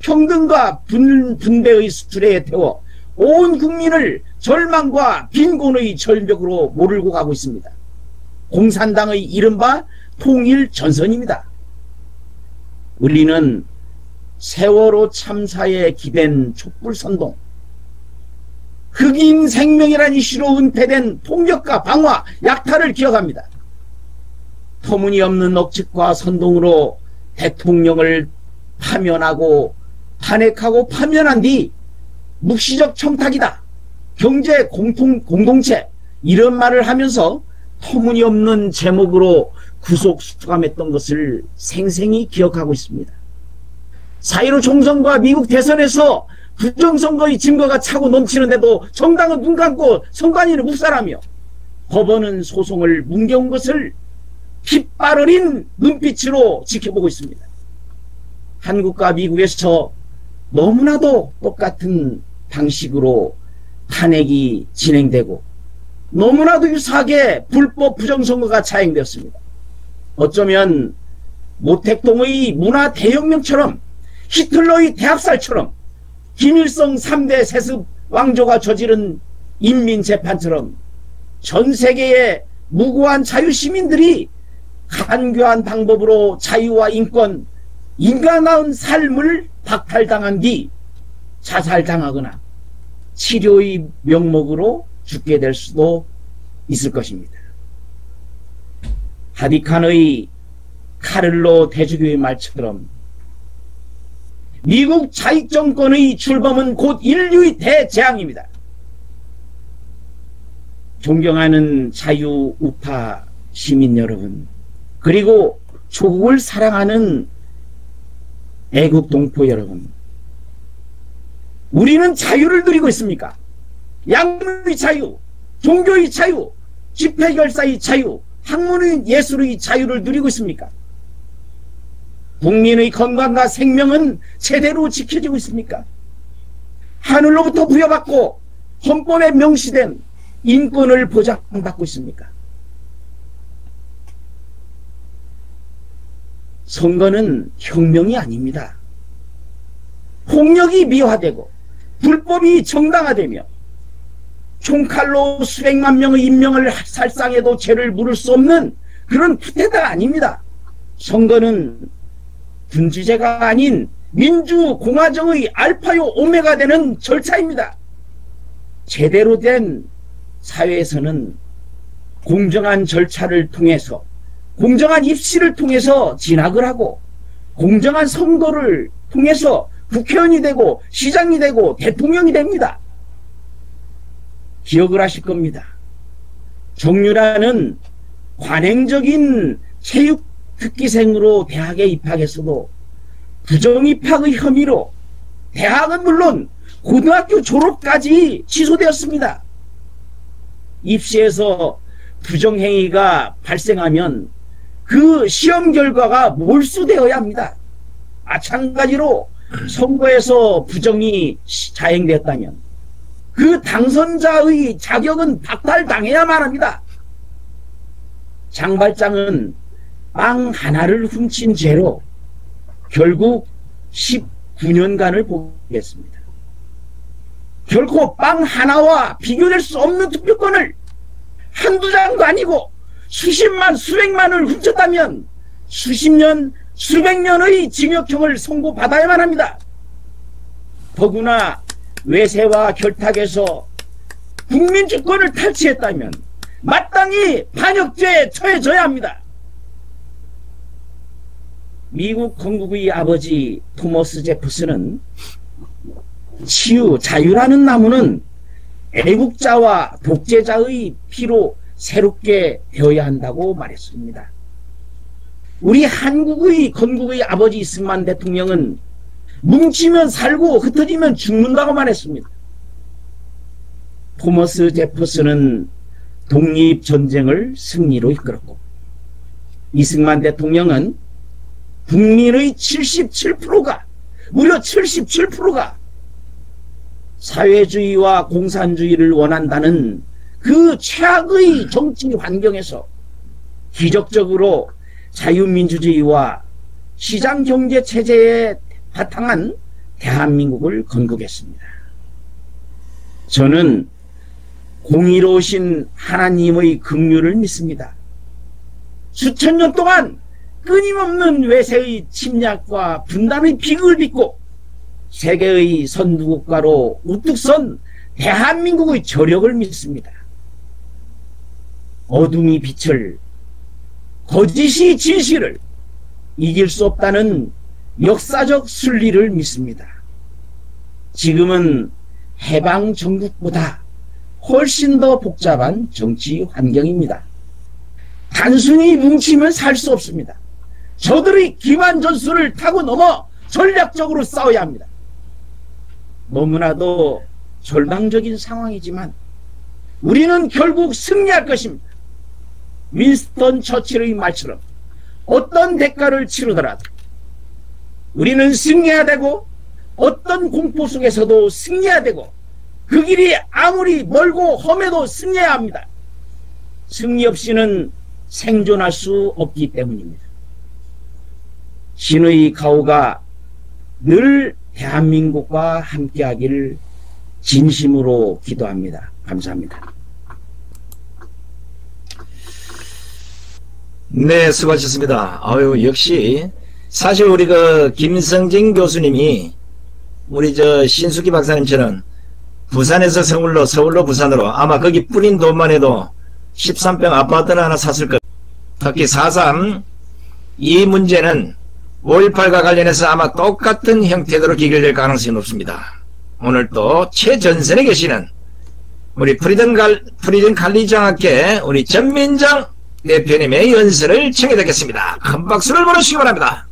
평등과 분, 분배의 수레에 태워 온 국민을 절망과 빈곤의 절벽으로 몰고 가고 있습니다. 공산당의 이른바 통일 전선입니다. 우리는 세월호 참사에 기댄 촛불선동, 흑인 생명이란 이슈로 은폐된 폭력과 방화, 약탈을 기억합니다. 터무니없는 억측과 선동으로 대통령을 파면하고 탄핵하고 파면한 뒤 묵시적 청탁이다. 경제 공통, 공동체 이런 말을 하면서 터무니없는 제목으로 구속 수감했던 것을 생생히 기억하고 있습니다. 사이로 총선과 미국 대선에서 부정선거의 증거가 차고 넘치는데도 정당은 눈 감고 선관위를 묵살하며 법원은 소송을 뭉겨온 것을 핏발 어린 눈빛으로 지켜보고 있습니다. 한국과 미국에서 너무나도 똑같은 방식으로 탄핵이 진행되고 너무나도 유사하게 불법 부정선거가 자행되었습니다. 어쩌면 모택동의 문화 대혁명처럼 히틀러의 대학살처럼 김일성 3대 세습 왕조가 저지른 인민재판처럼 전 세계의 무고한 자유시민들이 간교한 방법으로 자유와 인권, 인간다운 삶을 박탈당한 뒤 자살당하거나 치료의 명목으로 죽게 될 수도 있을 것입니다. 하디칸의 카를로 대주교의 말처럼 미국 자익 정권의 출범은 곧 인류의 대재앙입니다. 존경하는 자유 우파 시민 여러분, 그리고 조국을 사랑하는 애국 동포 여러분, 우리는 자유를 누리고 있습니까? 양의 자유, 종교의 자유, 집회 결사의 자유, 학문의 예술의 자유를 누리고 있습니까? 국민의 건강과 생명은 제대로 지켜지고 있습니까? 하늘로부터 부여받고 헌법에 명시된 인권을 보장받고 있습니까? 선거는 혁명이 아닙니다. 폭력이 미화되고 불법이 정당화되며 총칼로 수백만 명의 인명을 살상해도 죄를 물을 수 없는 그런 쿠데타가 아닙니다. 선거는 군주제가 아닌 민주공화정의 알파요 오메가 되는 절차입니다. 제대로 된 사회에서는 공정한 절차를 통해서 공정한 입시를 통해서 진학을 하고 공정한 선거를 통해서 국회의원이 되고 시장이 되고 대통령이 됩니다. 기억을 하실 겁니다. 정유라는 관행적인 체육 특기생으로 대학에 입학했어도 부정 입학의 혐의로 대학은 물론 고등학교 졸업까지 취소되었습니다. 입시에서 부정행위가 발생하면 그 시험 결과가 몰수되어야 합니다. 마찬가지로 선거에서 부정이 자행되었다면 그 당선자의 자격은 박탈당해야만 합니다. 장발장은 빵 하나를 훔친 죄로 결국 19년간을 보겠습니다. 결코 빵 하나와 비교될 수 없는 투표권을 한두 장도 아니고 수십만 수백만을 훔쳤다면 수십 년 수백 년의 징역형을 선고받아야만 합니다. 더구나 외세와 결탁에서 국민 주권을 탈취했다면 마땅히 반역죄에 처해져야 합니다. 미국 건국의 아버지 토머스 제프슨은 치유, 자유라는 나무는 애국자와 독재자의 피로 새롭게 되어야 한다고 말했습니다. 우리 한국의 건국의 아버지 이승만 대통령은 뭉치면 살고 흩어지면 죽는다고 말했습니다. 토머스 제퍼슨은 독립전쟁을 승리로 이끌었고 이승만 대통령은 국민의 77%가 무려 77%가 사회주의와 공산주의를 원한다는 그 최악의 정치 환경에서 기적적으로 자유민주주의와 시장경제 체제에 바탕한 대한민국을 건국했습니다. 저는 공의로우신 하나님의 긍휼을 믿습니다. 수천 년 동안 끊임없는 외세의 침략과 분단의 비극을 빚고 세계의 선두국가로 우뚝 선 대한민국의 저력을 믿습니다. 어둠이 빛을 거짓이 진실을 이길 수 없다는 역사적 순리를 믿습니다. 지금은 해방 정국보다 훨씬 더 복잡한 정치 환경입니다. 단순히 뭉치면 살 수 없습니다. 저들의 기만 전술을 타고 넘어 전략적으로 싸워야 합니다. 너무나도 절망적인 상황이지만 우리는 결국 승리할 것입니다. 윈스턴 처칠의 말처럼 어떤 대가를 치르더라도 우리는 승리해야 되고 어떤 공포 속에서도 승리해야 되고 그 길이 아무리 멀고 험해도 승리해야 합니다. 승리 없이는 생존할 수 없기 때문입니다. 신의 가오가 늘 대한민국과 함께하기를 진심으로 기도합니다. 감사합니다. 네, 수고하셨습니다. 아유, 역시, 사실 우리 그, 김성진 교수님이, 우리 저, 신수기 박사님처럼, 부산에서 서울로, 서울로 부산으로, 아마 거기 뿌린 돈만 해도, 13평 아파트를 하나 샀을 것. 특히 4.3, 이 문제는, 5.18과 관련해서 아마 똑같은 형태로 기결될 가능성이 높습니다. 오늘 또, 최전선에 계시는, 우리 프리든 갈, 프리든 관리장학회, 우리 전민정 대표님의 연설을 청해 듣겠습니다. 큰 박수를 보내주시기 바랍니다.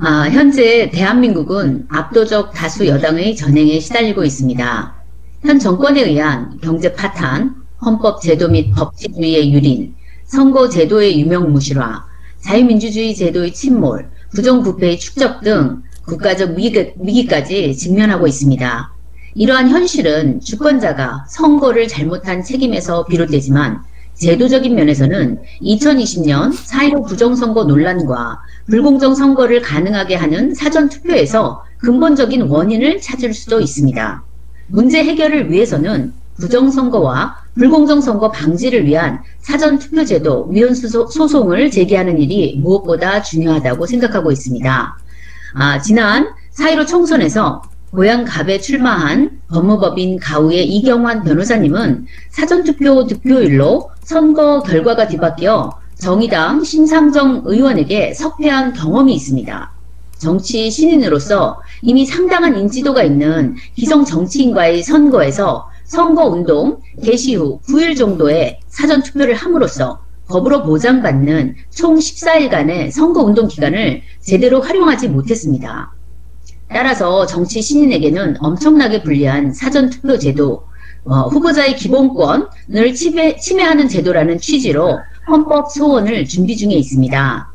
아, 현재 대한민국은 압도적 다수 여당의 전행에 시달리고 있습니다. 현 정권에 의한 경제 파탄, 헌법 제도 및 법치주의의 유린, 선거 제도의 유명무실화, 자유민주주의 제도의 침몰, 부정부패의 축적 등 국가적 위기, 까지 직면하고 있습니다. 이러한 현실은 주권자가 선거를 잘못한 책임에서 비롯되지만 제도적인 면에서는 2020년 4.15 부정선거 논란과 불공정 선거를 가능하게 하는 사전투표에서 근본적인 원인을 찾을 수도 있습니다. 문제 해결을 위해서는 부정선거와 불공정 선거 방지를 위한 사전투표제도 위헌 소송을 제기하는 일이 무엇보다 중요하다고 생각하고 있습니다. 아, 지난 4.15 총선에서 고향갑에 출마한 법무법인 가우의 이경환 변호사님은 사전투표 득표율로 선거 결과가 뒤바뀌어 정의당 신상정 의원에게 석패한 경험이 있습니다. 정치 신인으로서 이미 상당한 인지도가 있는 기성 정치인과의 선거에서 선거운동 개시 후 9일 정도의 사전투표를 함으로써 법으로 보장받는 총 14일간의 선거운동 기간을 제대로 활용하지 못했습니다. 따라서 정치 신인에게는 엄청나게 불리한 사전 투표 제도, 어, 후보자의 기본권을 침해, 침해하는 제도라는 취지로 헌법 소원을 준비 중에 있습니다.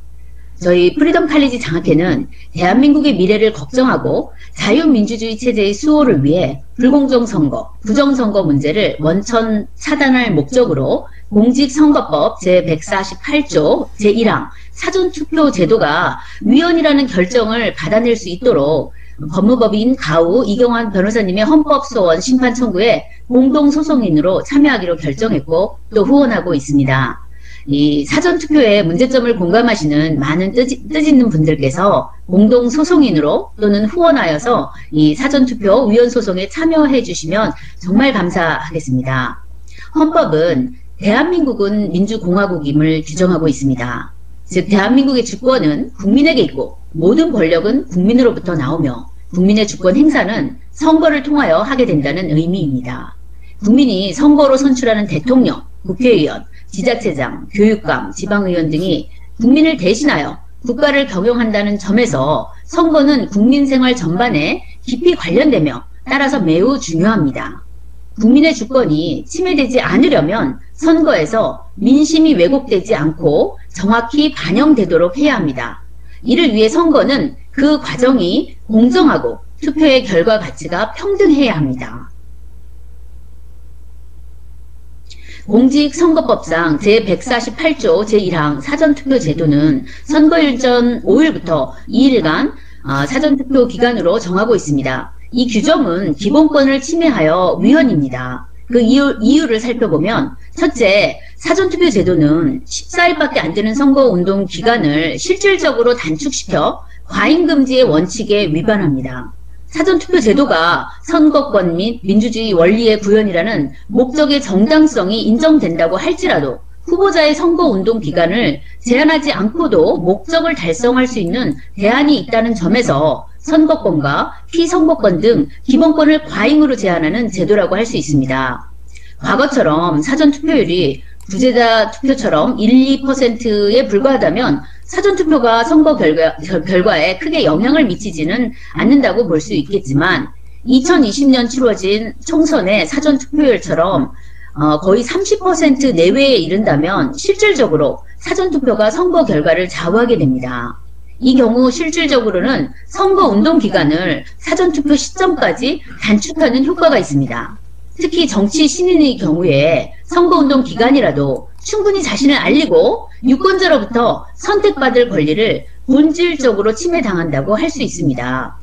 저희 프리덤 칼리지 장학회는 대한민국의 미래를 걱정하고 자유민주주의 체제의 수호를 위해 불공정 선거, 부정 선거 문제를 원천 차단할 목적으로 공직선거법 제148조 제1항 사전투표 제도가 위헌이라는 결정을 받아낼 수 있도록 법무법인 가우 이경환 변호사님의 헌법소원 심판 청구에 공동소송인으로 참여하기로 결정했고 또 후원하고 있습니다. 이 사전투표의 문제점을 공감하시는 많은 뜻, 뜻 있는 분들께서 공동소송인으로 또는 후원하여서 이 사전투표 위헌소송에 참여해 주시면 정말 감사하겠습니다. 헌법은 대한민국은 민주공화국임을 규정하고 있습니다. 즉 대한민국의 주권은 국민에게 있고 모든 권력은 국민으로부터 나오며 국민의 주권 행사는 선거를 통하여 하게 된다는 의미입니다. 국민이 선거로 선출하는 대통령, 국회의원, 지자체장, 교육감, 지방의원 등이 국민을 대신하여 국가를 경영한다는 점에서 선거는 국민 생활 전반에 깊이 관련되며 따라서 매우 중요합니다. 국민의 주권이 침해되지 않으려면 선거에서 민심이 왜곡되지 않고 정확히 반영되도록 해야 합니다. 이를 위해 선거는 그 과정이 공정하고 투표의 결과 가치가 평등해야 합니다. 공직선거법상 제148조 제1항 사전투표 제도는 선거일 전 5일부터 2일간 아, 사전투표 기간으로 정하고 있습니다. 이 규정은 기본권을 침해하여 위헌입니다. 그 이유, 이유를 살펴보면 첫째, 사전투표 제도는 14일밖에 안 되는 선거운동 기간을 실질적으로 단축시켜 과잉금지의 원칙에 위반합니다. 사전투표 제도가 선거권 및 민주주의 원리의 구현이라는 목적의 정당성이 인정된다고 할지라도 후보자의 선거 운동 기간을 제한하지 않고도 목적을 달성할 수 있는 대안이 있다는 점에서 선거권과 피선거권 등 기본권을 과잉으로 제한하는 제도라고 할 수 있습니다. 과거처럼 사전 투표율이 부재자 투표처럼 1, 2%에 불과하다면 사전투표가 선거 결과, 결과에 크게 영향을 미치지는 않는다고 볼 수 있겠지만 2020년 치러진 총선의 사전투표율처럼 어, 거의 30% 내외에 이른다면 실질적으로 사전투표가 선거 결과를 좌우하게 됩니다. 이 경우 실질적으로는 선거 운동 기간을 사전투표 시점까지 단축하는 효과가 있습니다. 특히 정치 신인의 경우에 선거운동 기간이라도 충분히 자신을 알리고 유권자로부터 선택받을 권리를 본질적으로 침해당한다고 할 수 있습니다.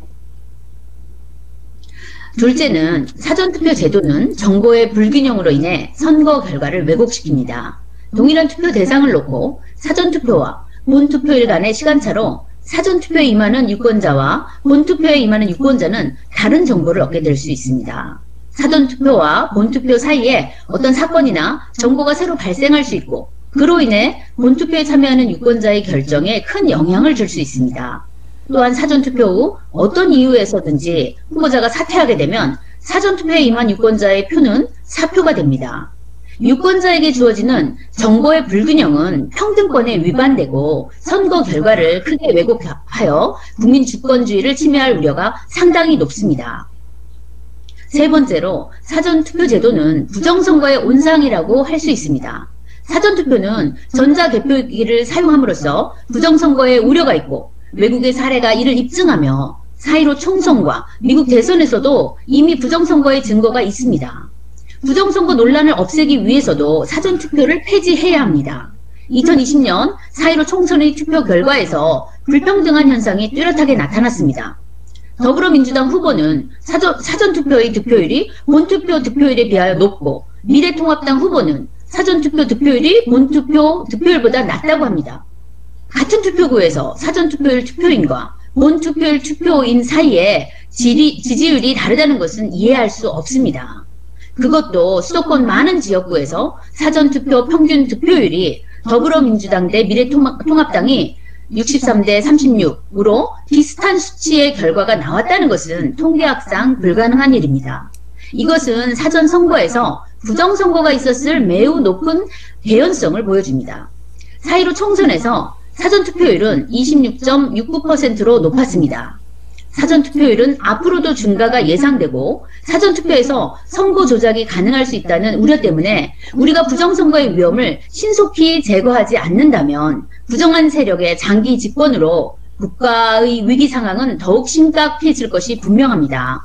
둘째는 사전투표 제도는 정보의 불균형으로 인해 선거 결과를 왜곡시킵니다. 동일한 투표 대상을 놓고 사전투표와 본투표일 간의 시간차로 사전투표에 임하는 유권자와 본투표에 임하는 유권자는 다른 정보를 얻게 될 수 있습니다. 사전투표와 본투표 사이에 어떤 사건이나 정보가 새로 발생할 수 있고 그로 인해 본투표에 참여하는 유권자의 결정에 큰 영향을 줄 수 있습니다. 또한 사전투표 후 어떤 이유에서든지 후보자가 사퇴하게 되면 사전투표에 임한 유권자의 표는 사표가 됩니다. 유권자에게 주어지는 정보의 불균형은 평등권에 위반되고 선거 결과를 크게 왜곡하여 국민 주권주의를 침해할 우려가 상당히 높습니다. 세 번째로 사전투표 제도는 부정선거의 온상이라고 할 수 있습니다. 사전투표는 전자개표기를 사용함으로써 부정선거의 우려가 있고 외국의 사례가 이를 입증하며 사이로 총선과 미국 대선에서도 이미 부정선거의 증거가 있습니다. 부정선거 논란을 없애기 위해서도 사전투표를 폐지해야 합니다. 2020년 사이로 총선의 투표 결과에서 불평등한 현상이 뚜렷하게 나타났습니다. 더불어민주당 후보는 사전, 사전투표의 득표율이 본투표 득표율에 비하여 높고 미래통합당 후보는 사전투표 득표율이 본투표 득표율보다 낮다고 합니다. 같은 투표구에서 사전투표율 투표인과 본 투표율 투표인 사이에 지리, 지지율이 다르다는 것은 이해할 수 없습니다. 그것도 수도권 많은 지역구에서 사전투표 평균 득표율이 더불어민주당 대 미래통합당이 63대 36으로 비슷한 수치의 결과가 나왔다는 것은 통계학상 불가능한 일입니다. 이것은 사전 선거에서 부정선거가 있었을 매우 높은 개연성을 보여줍니다. 사이로 총선에서 사전 투표율은 26.69%로 높았습니다. 사전 투표율은 앞으로도 증가가 예상되고 사전 투표에서 선거 조작이 가능할 수 있다는 우려 때문에 우리가 부정선거의 위험을 신속히 제거하지 않는다면 부정한 세력의 장기 집권으로 국가의 위기 상황은 더욱 심각해질 것이 분명합니다.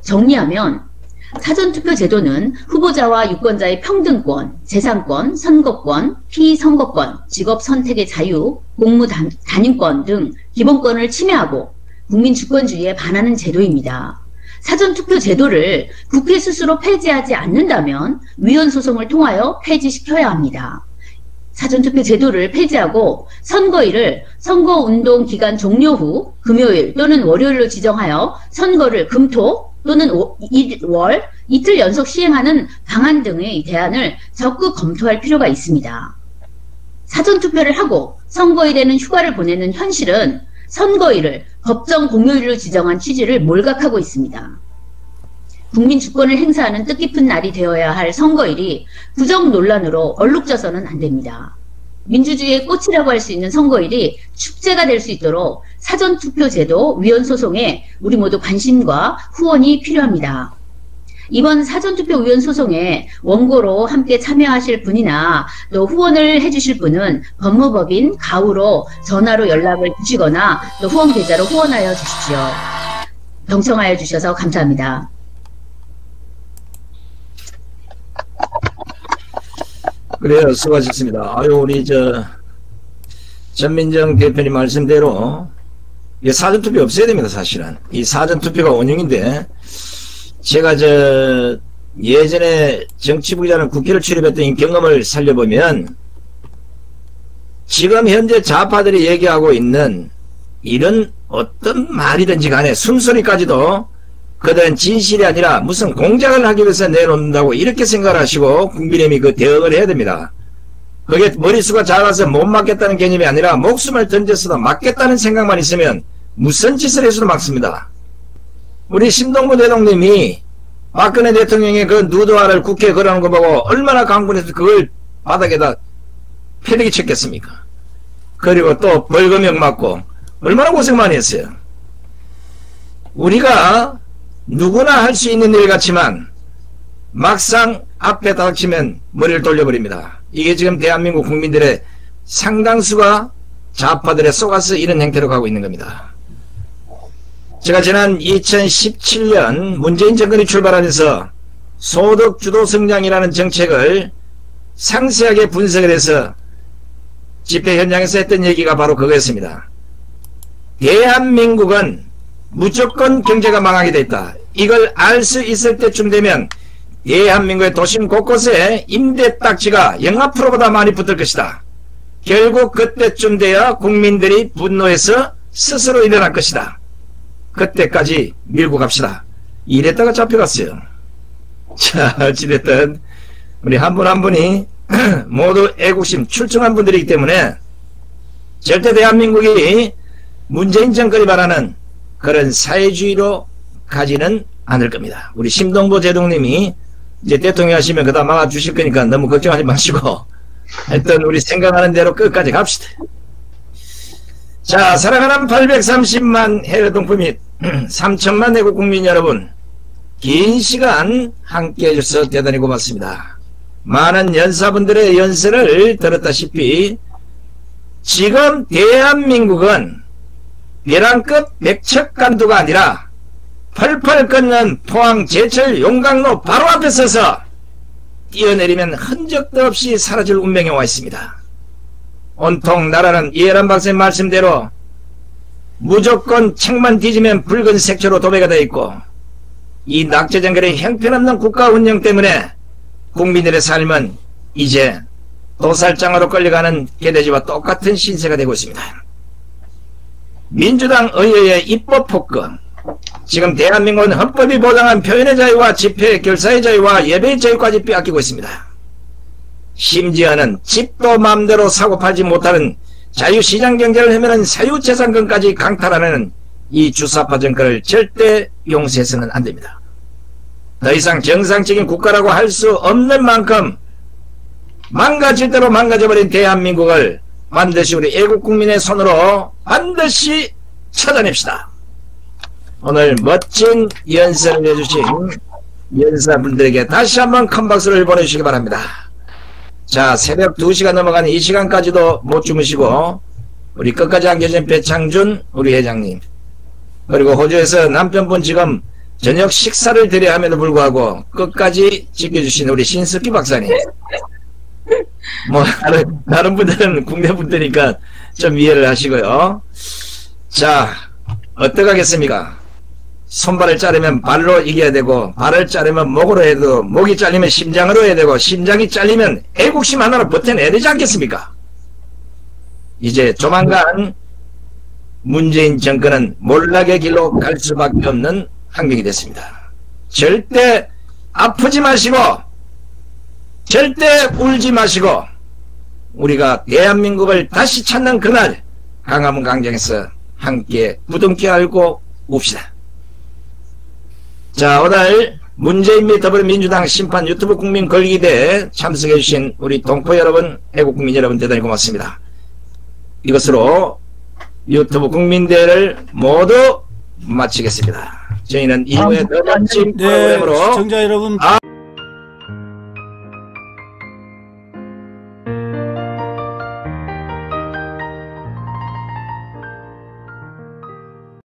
정리하면 사전투표 제도는 후보자와 유권자의 평등권, 재산권, 선거권, 피선거권, 직업 선택의 자유, 공무 단, 단임권 등 기본권을 침해하고 국민 주권주의에 반하는 제도입니다. 사전투표 제도를 국회 스스로 폐지하지 않는다면 위헌 소송을 통하여 폐지시켜야 합니다. 사전투표 제도를 폐지하고 선거일을 선거운동 기간 종료 후 금요일 또는 월요일로 지정하여 선거를 금토 또는 월 이틀 연속 시행하는 방안 등의 대안을 적극 검토할 필요가 있습니다. 사전투표를 하고 선거일에는 휴가를 보내는 현실은 선거일을 법정 공휴일로 지정한 취지를 몰각하고 있습니다. 국민 주권을 행사하는 뜻깊은 날이 되어야 할 선거일이 부정 논란으로 얼룩져서는 안 됩니다. 민주주의의 꽃이라고 할 수 있는 선거일이 축제가 될 수 있도록 사전투표제도 위헌 소송에 우리 모두 관심과 후원이 필요합니다. 이번 사전투표 위헌 소송에 원고로 함께 참여하실 분이나 또 후원을 해주실 분은 법무법인 가우로 전화로 연락을 주시거나 또 후원 계좌로 후원하여 주십시오. 경청하여 주셔서 감사합니다. 그래요. 수고하셨습니다. 아유, 우리 저, 전민정 대표님 말씀대로, 이 사전투표 없어야 됩니다, 사실은. 이 사전투표가 원흉인데, 제가 저, 예전에 정치부기자는 국회를 출입했던 경험을 살려보면, 지금 현재 좌파들이 얘기하고 있는 이런 어떤 말이든지 간에 숨소리까지도 그들은 진실이 아니라 무슨 공작을 하기 위해서 내놓는다고 이렇게 생각하시고 국민의힘이 그 대응을 해야 됩니다. 그게 머릿수가 작아서 못 막겠다는 개념이 아니라 목숨을 던져서도 막겠다는 생각만 있으면 무슨 짓을 해서도 막습니다. 우리 심동부 대통령님이 박근혜 대통령의 그 누드화를 국회에 걸어놓은 거 보고 얼마나 강군해서 그걸 바닥에다 패대기 쳤겠습니까? 그리고 또 벌금형 맞고 얼마나 고생 많이 했어요. 우리가 누구나 할 수 있는 일 같지만 막상 앞에 닥치면 머리를 돌려버립니다. 이게 지금 대한민국 국민들의 상당수가 좌파들의 속아서 이런 행태로 가고 있는 겁니다. 제가 지난 2017년 문재인 정권이 출발하면서 소득 주도 성장이라는 정책을 상세하게 분석을 해서 집회 현장에서 했던 얘기가 바로 그거였습니다. 대한민국은 무조건 경제가 망하게 돼 있다. 이걸 알 수 있을 때쯤 되면 대한민국의 도심 곳곳에 임대 딱지가 영하 프로보다 많이 붙을 것이다. 결국 그때쯤 돼야 국민들이 분노해서 스스로 일어날 것이다. 그때까지 밀고 갑시다. 이랬다가 잡혀갔어요. 자, 어찌됐든 우리 한 분한 분이 모두 애국심 출중한 분들이기 때문에 절대 대한민국이 문재인 정권이 말하는 그런 사회주의로 가지는 않을 겁니다. 우리 심동보 제동님이 이제 대통령 하시면 그다음 막아 주실 거니까 너무 걱정하지 마시고 하여튼 우리 생각하는 대로 끝까지 갑시다. 자 사랑하는 830만 해외 동포 및 3천만 내국 국민 여러분 긴 시간 함께 해주셔서 대단히 고맙습니다. 많은 연사분들의 연설을 들었다시피 지금 대한민국은 벼랑급 백척간도가 아니라 펄펄 끓는 포항 제철 용광로 바로 앞에 서서 뛰어내리면 흔적도 없이 사라질 운명에 와 있습니다. 온통 나라는 이해란 박사님 말씀대로 무조건 책만 뒤지면 붉은 색조로 도배가 되어 있고 이 낙제정글의 형편없는 국가 운영 때문에 국민들의 삶은 이제 도살장으로 끌려가는 개돼지와 똑같은 신세가 되고 있습니다. 민주당 의회의 입법 폭권 지금 대한민국은 헌법이 보장한 표현의 자유와 집회, 결사의 자유와 예배의 자유까지 빼앗기고 있습니다. 심지어는 집도 마음대로 사고 팔지 못하는 자유시장 경제를 하면은 사유재산권까지 강탈하는 이 주사파 정권을 절대 용서해서는 안 됩니다. 더 이상 정상적인 국가라고 할 수 없는 만큼 망가질 대로 망가져버린 대한민국을 반드시 우리 애국 국민의 손으로 반드시 찾아냅시다. 오늘 멋진 연설을 해주신 연사분들에게 다시 한번 큰 박수를 보내주시기 바랍니다. 자, 새벽 2시가 넘어가는 이 시간까지도 못 주무시고, 우리 끝까지 안 계신 배창준 우리 회장님, 그리고 호주에서 남편분 지금 저녁 식사를 드려야 함에도 불구하고 끝까지 지켜주신 우리 신석기 박사님. 뭐, 다른, 다른 분들은 국내 분들이니까 좀 이해를 하시고요. 자, 어떡하겠습니까? 손발을 자르면 발로 이겨야 되고 발을 자르면 목으로 해도 목이 잘리면 심장으로 해야 되고 심장이 잘리면 애국심 하나로 버텨내야 되지 않겠습니까? 이제 조만간 문재인 정권은 몰락의 길로 갈 수밖에 없는 환경이 됐습니다. 절대 아프지 마시고 절대 울지 마시고 우리가 대한민국을 다시 찾는 그날 강화문 강정에서 함께 부둥켜 알고 웁시다. 자, 오늘 문재인 및 더불어민주당 심판 유튜브 국민 걸기대에 참석해주신 우리 동포 여러분, 애국 국민 여러분 대단히 고맙습니다. 이것으로 유튜브 국민대회를 모두 마치겠습니다. 저희는 이후에 더 멋진 네, 프로그램으로 시청자 여러분. 아,